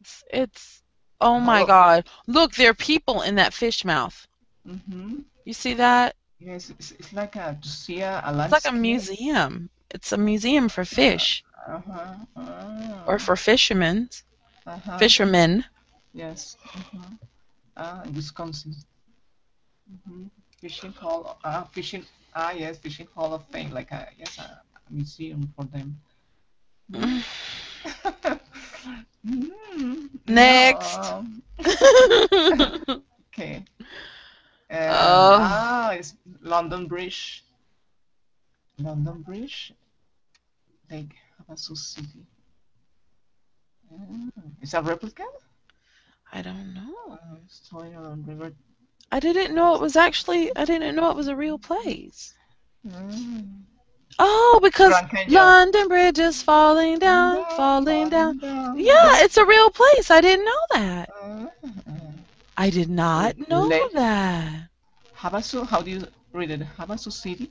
Speaker 1: It's it's oh my
Speaker 2: Look.
Speaker 1: god. Look, there are people in that fish mouth.
Speaker 2: Mm-hmm.
Speaker 1: You see that?
Speaker 2: Yes, it's, it's like a to see a, a
Speaker 1: It's like a museum. It's a museum for fish
Speaker 2: Uh-huh. uh
Speaker 1: or for fishermen.
Speaker 2: uh-huh.
Speaker 1: Fishermen.
Speaker 2: Yes. Uh-huh. Ah, in Wisconsin. Mm-hmm. Fishing Hall. Ah, fishing. Ah, yes, Fishing Hall of Fame. Like a yes, a, museum for them. Mm, <laughs>
Speaker 1: Next. <laughs>
Speaker 2: no. <laughs> Okay. Uh,
Speaker 1: Oh.
Speaker 2: Ah, it's London Bridge. London Bridge. Lake Havasu City. Ah, Is a replica?
Speaker 1: I don't know.
Speaker 2: Uh, Story on River.
Speaker 1: I didn't know it was actually I didn't know it was a real place.
Speaker 2: Mm.
Speaker 1: Oh, because London Bridge is falling down,
Speaker 2: No,
Speaker 1: falling down.
Speaker 2: down.
Speaker 1: Yeah, it's a real place. I didn't know that.
Speaker 2: Uh,
Speaker 1: I did not know
Speaker 2: Le-
Speaker 1: that.
Speaker 2: Havasu, how do you read it? Havasu City?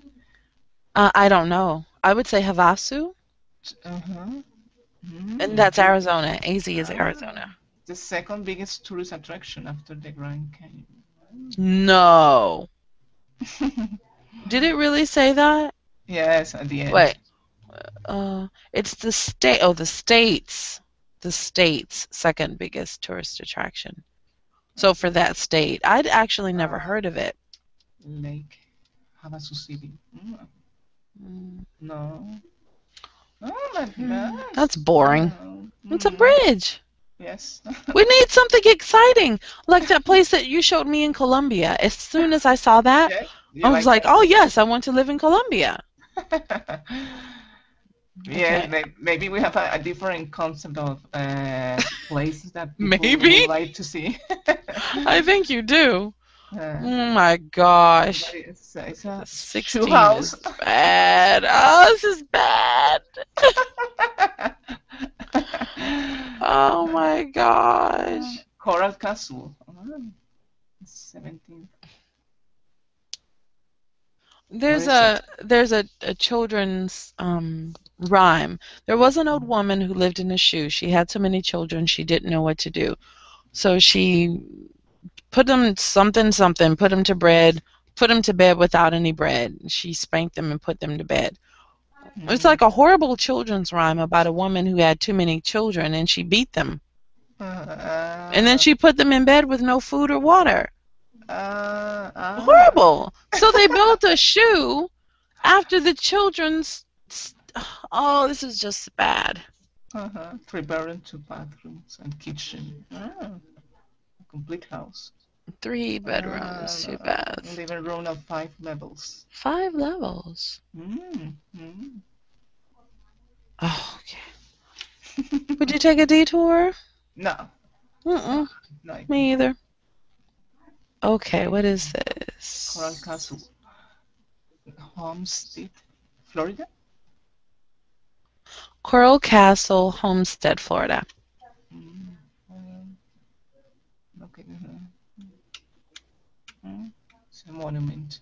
Speaker 1: Uh, I don't know. I would say Havasu,
Speaker 2: Uh-huh.
Speaker 1: and that's Arizona. AZ is Arizona.
Speaker 2: The second biggest tourist attraction after the Grand Canyon.
Speaker 1: No. <laughs> Did it really say that?
Speaker 2: yes, at the end.
Speaker 1: Wait. Uh, it's the state. Oh, the states. The states' second biggest tourist attraction. So for that state, I'd actually never heard of it.
Speaker 2: Lake Havasu City. Mm,
Speaker 1: Mm,
Speaker 2: No. Not
Speaker 1: Hmm. That's boring.
Speaker 2: No.
Speaker 1: It's a
Speaker 2: Mm,
Speaker 1: bridge.
Speaker 2: Yes. <laughs>
Speaker 1: We need something exciting, like that place that you showed me in Colombia. As soon as I saw that,
Speaker 2: Yeah,
Speaker 1: I was like,
Speaker 2: that?
Speaker 1: "Oh yes, I want to live in Colombia." <laughs>
Speaker 2: yeah,
Speaker 1: Okay.
Speaker 2: may- maybe we have a, a different concept of uh, <laughs> places that people
Speaker 1: Maybe.
Speaker 2: would like to see.
Speaker 1: I think you do. <laughs>
Speaker 2: Uh,
Speaker 1: Oh my gosh.
Speaker 2: it's, it's a
Speaker 1: Sixteen
Speaker 2: house.
Speaker 1: is <laughs> bad. Oh, this is bad. Oh my gosh.
Speaker 2: Coral Castle. Oh, 17.
Speaker 1: There's a there's a, a children's um, rhyme. There was an old woman who lived in a shoe. She had so many children she didn't know what to do. So she put them something something, put them to bread, put them to bed without any bread. She spanked them and put them to bed. It's like a horrible children's rhyme about a woman who had too many children and she beat them.
Speaker 2: Uh,
Speaker 1: And then she put them in bed with no food or water.
Speaker 2: Uh, uh,
Speaker 1: Horrible. So they built a shoe after the children's. Oh, this is just bad.
Speaker 2: Uh-huh. Three bedrooms, two bathrooms, and kitchen. Ah, complete house.
Speaker 1: Three bedrooms, two
Speaker 2: Uh,
Speaker 1: baths,
Speaker 2: Living room of five levels.
Speaker 1: five levels.
Speaker 2: Mm, mm.
Speaker 1: Oh, okay. <laughs> Would you take a detour?
Speaker 2: No,
Speaker 1: Mm-mm,
Speaker 2: no.
Speaker 1: Me either. Okay, what is this?
Speaker 2: Coral Castle, Homestead, Florida.
Speaker 1: Coral Castle, Homestead, Florida.
Speaker 2: Mm, um, okay. It's a monument.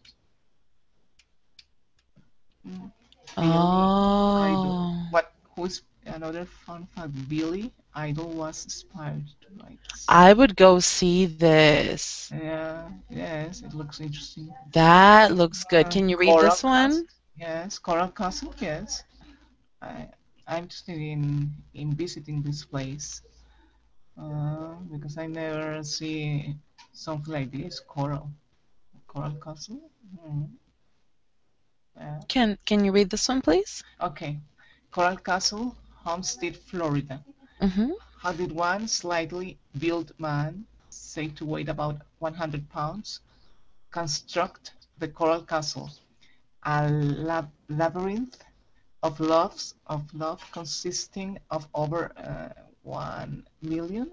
Speaker 1: Oh.
Speaker 2: What? Who's another fun fact? Billy Idol was inspired to write. this.
Speaker 1: I would go see this.
Speaker 2: Yeah. Yes, it looks interesting.
Speaker 1: That looks good. Can you read
Speaker 2: Coral
Speaker 1: this one?
Speaker 2: Castle. Yes, Coral Castle. Yes. I I'm interested in in visiting this place. Uh, because I never see something like this. Coral. Coral Castle. Mm. Yeah.
Speaker 1: Can Can you read this one, please?
Speaker 2: Okay. Coral Castle, Homestead, Florida.
Speaker 1: Mm-hmm.
Speaker 2: How did one slightly built man, said to weigh about 100 pounds, construct the Coral Castle? A lab- labyrinth of loves of love consisting of over uh, 1 million,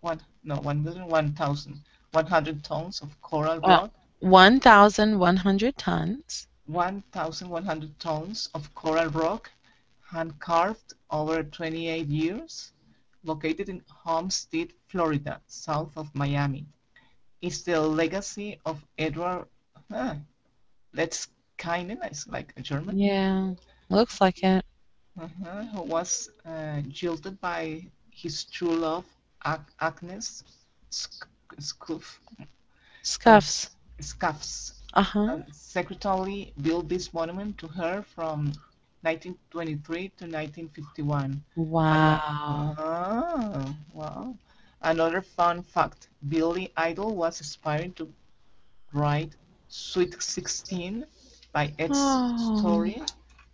Speaker 2: one, no, 1 million, 1,000, 100 tons of coral
Speaker 1: Uh,
Speaker 2: rock,
Speaker 1: One thousand one hundred tons.
Speaker 2: 1,100 tons of coral rock, hand carved over 28 years, located in Homestead, Florida, south of Miami. Is the legacy of Edward. That's kind of nice, like a German,
Speaker 1: Yeah, looks like it.
Speaker 2: uh-huh, who was uh, jilted by his true love, Ag- Agnes Sc- Scuff,
Speaker 1: Scuffs.
Speaker 2: Scuffs.
Speaker 1: Uh huh.
Speaker 2: and secretly built this monument to her from 1923 to 1951.
Speaker 1: Wow.
Speaker 2: Ah, wow. Another fun fact Billy Idol was inspired to write Sweet 16 by Ed
Speaker 1: Oh.
Speaker 2: Story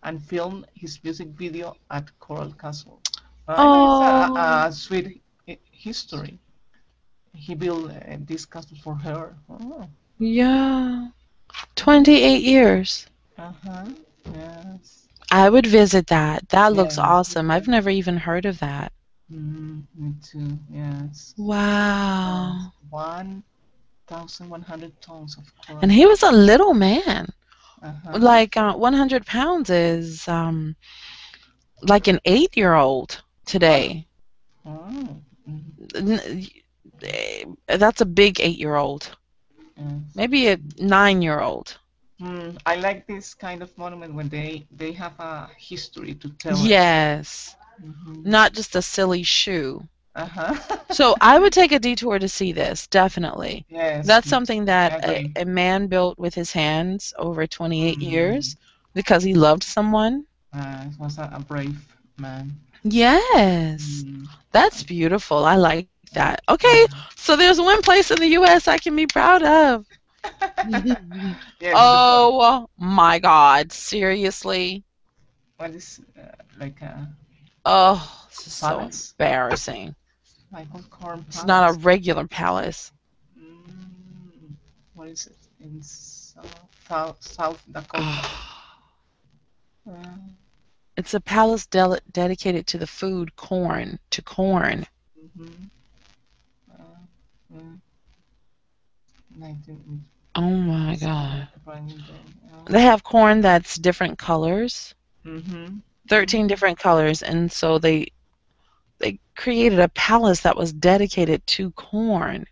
Speaker 2: and film his music video at Coral Castle. Uh,
Speaker 1: Oh.
Speaker 2: A, a sweet history. He built uh, this castle for her. Oh.
Speaker 1: Yeah. Twenty-eight years.
Speaker 2: Uh-huh. Yes.
Speaker 1: I would visit that. That looks
Speaker 2: Yeah.
Speaker 1: awesome. I've never even heard of that.
Speaker 2: Mm, me too. Yes.
Speaker 1: Wow.
Speaker 2: One thousand one hundred tons of coral.
Speaker 1: And he was a little man.
Speaker 2: Uh-huh.
Speaker 1: Like uh, 100 pounds is um, like an eight-year-old today.
Speaker 2: Oh, mhm,
Speaker 1: N- eh, That's a big eight-year-old.
Speaker 2: yes.
Speaker 1: Maybe a nine-year-old.
Speaker 2: Mm, I like this kind of monument when they they have a history to tell.
Speaker 1: Yes.
Speaker 2: Mhm.
Speaker 1: Not just a silly shoe.
Speaker 2: Uh-huh. <laughs>
Speaker 1: So I would take a detour to see this, definitely.
Speaker 2: yes.
Speaker 1: That's something that a, a man built with his hands over 28
Speaker 2: Mhm.
Speaker 1: years because he loved someone.
Speaker 2: Uh, was a, a brave man.
Speaker 1: Yes.
Speaker 2: Mm,
Speaker 1: That's beautiful. I like that. Okay, so there's one place in the U.S. I can be proud of. <laughs>
Speaker 2: Yes,
Speaker 1: Oh my God, seriously?
Speaker 2: what is uh, like a
Speaker 1: Oh, this is so embarrassing. It's not a regular palace.
Speaker 2: Mm, what is it in South South, Dakota? Uh,
Speaker 1: It's a palace del- dedicated to the food corn, to corn.
Speaker 2: mhm. Uh, mm. 19
Speaker 1: Oh my God. They have corn that's different colors,
Speaker 2: Mm-hmm.
Speaker 1: 13 different colors, and so they they created a palace that was dedicated to corn.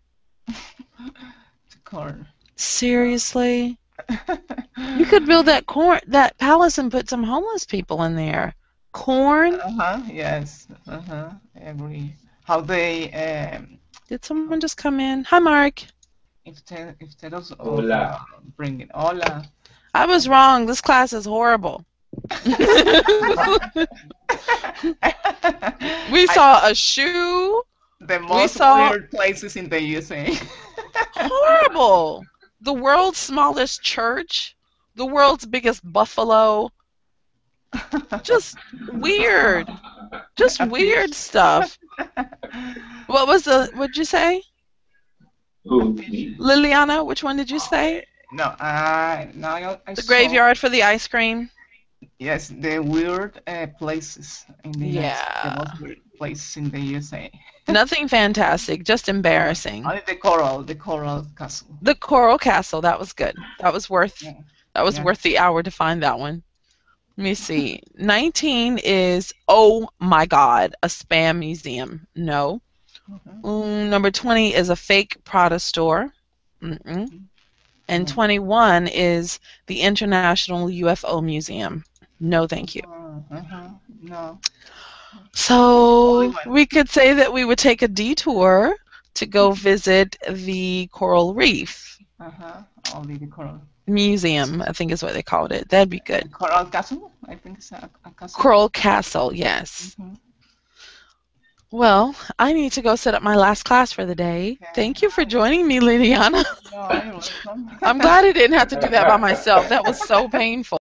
Speaker 1: <laughs>
Speaker 2: to Corn.
Speaker 1: Seriously? <laughs> You could build that corn that palace and put some homeless people in there. Corn?
Speaker 2: Uh huh. Yes. Uh huh. I agree. How they um,
Speaker 1: Did someone just come in? Hi, Mark.
Speaker 2: instead instead of
Speaker 3: Hola.
Speaker 2: uh, bringing hola.
Speaker 1: I was wrong. This class is horrible. <laughs> <laughs> we saw a shoe.
Speaker 2: the most
Speaker 1: saw-
Speaker 2: weird places in the USA. <laughs>
Speaker 1: Horrible. The world's smallest church. The world's biggest buffalo. Just weird. Just weird stuff. What was the? What'd you say,
Speaker 3: Who?
Speaker 1: Liliana? Which one did you say?
Speaker 2: No, I now I, I
Speaker 1: The
Speaker 2: saw-
Speaker 1: graveyard for the ice cream.
Speaker 2: Yes, the weird uh, places in the USA.
Speaker 1: Yeah.
Speaker 2: The most weird places in the USA. <laughs>
Speaker 1: Nothing fantastic. Just embarrassing.
Speaker 2: Only the coral, the coral castle.
Speaker 1: The Coral Castle. That was good. That was worth.
Speaker 2: Yeah.
Speaker 1: That was
Speaker 2: Yeah.
Speaker 1: worth the hour to find that one. Let me see. 19 is oh my god, a spam museum. No.
Speaker 2: Mhm.
Speaker 1: Mm, number 20 is a fake Prada store. Mm-mm. And
Speaker 2: Mm.
Speaker 1: 21 is the International UFO Museum. No, thank you.
Speaker 2: Uh-huh. No.
Speaker 1: So we could say that we would take a detour to go visit the Coral Reef
Speaker 2: Uh-huh. Only the coral.
Speaker 1: Museum, I think is what they called it. That'd be good.
Speaker 2: Coral castle? I think it's a, a castle.
Speaker 1: Coral Castle, yes.
Speaker 2: Mhm.
Speaker 1: Well, I need to go set up my last class for the day.
Speaker 2: Okay.
Speaker 1: Thank you for joining me, Liliana.
Speaker 2: No. <laughs>
Speaker 1: I'm glad I didn't have to do that by <laughs> myself. That was so painful.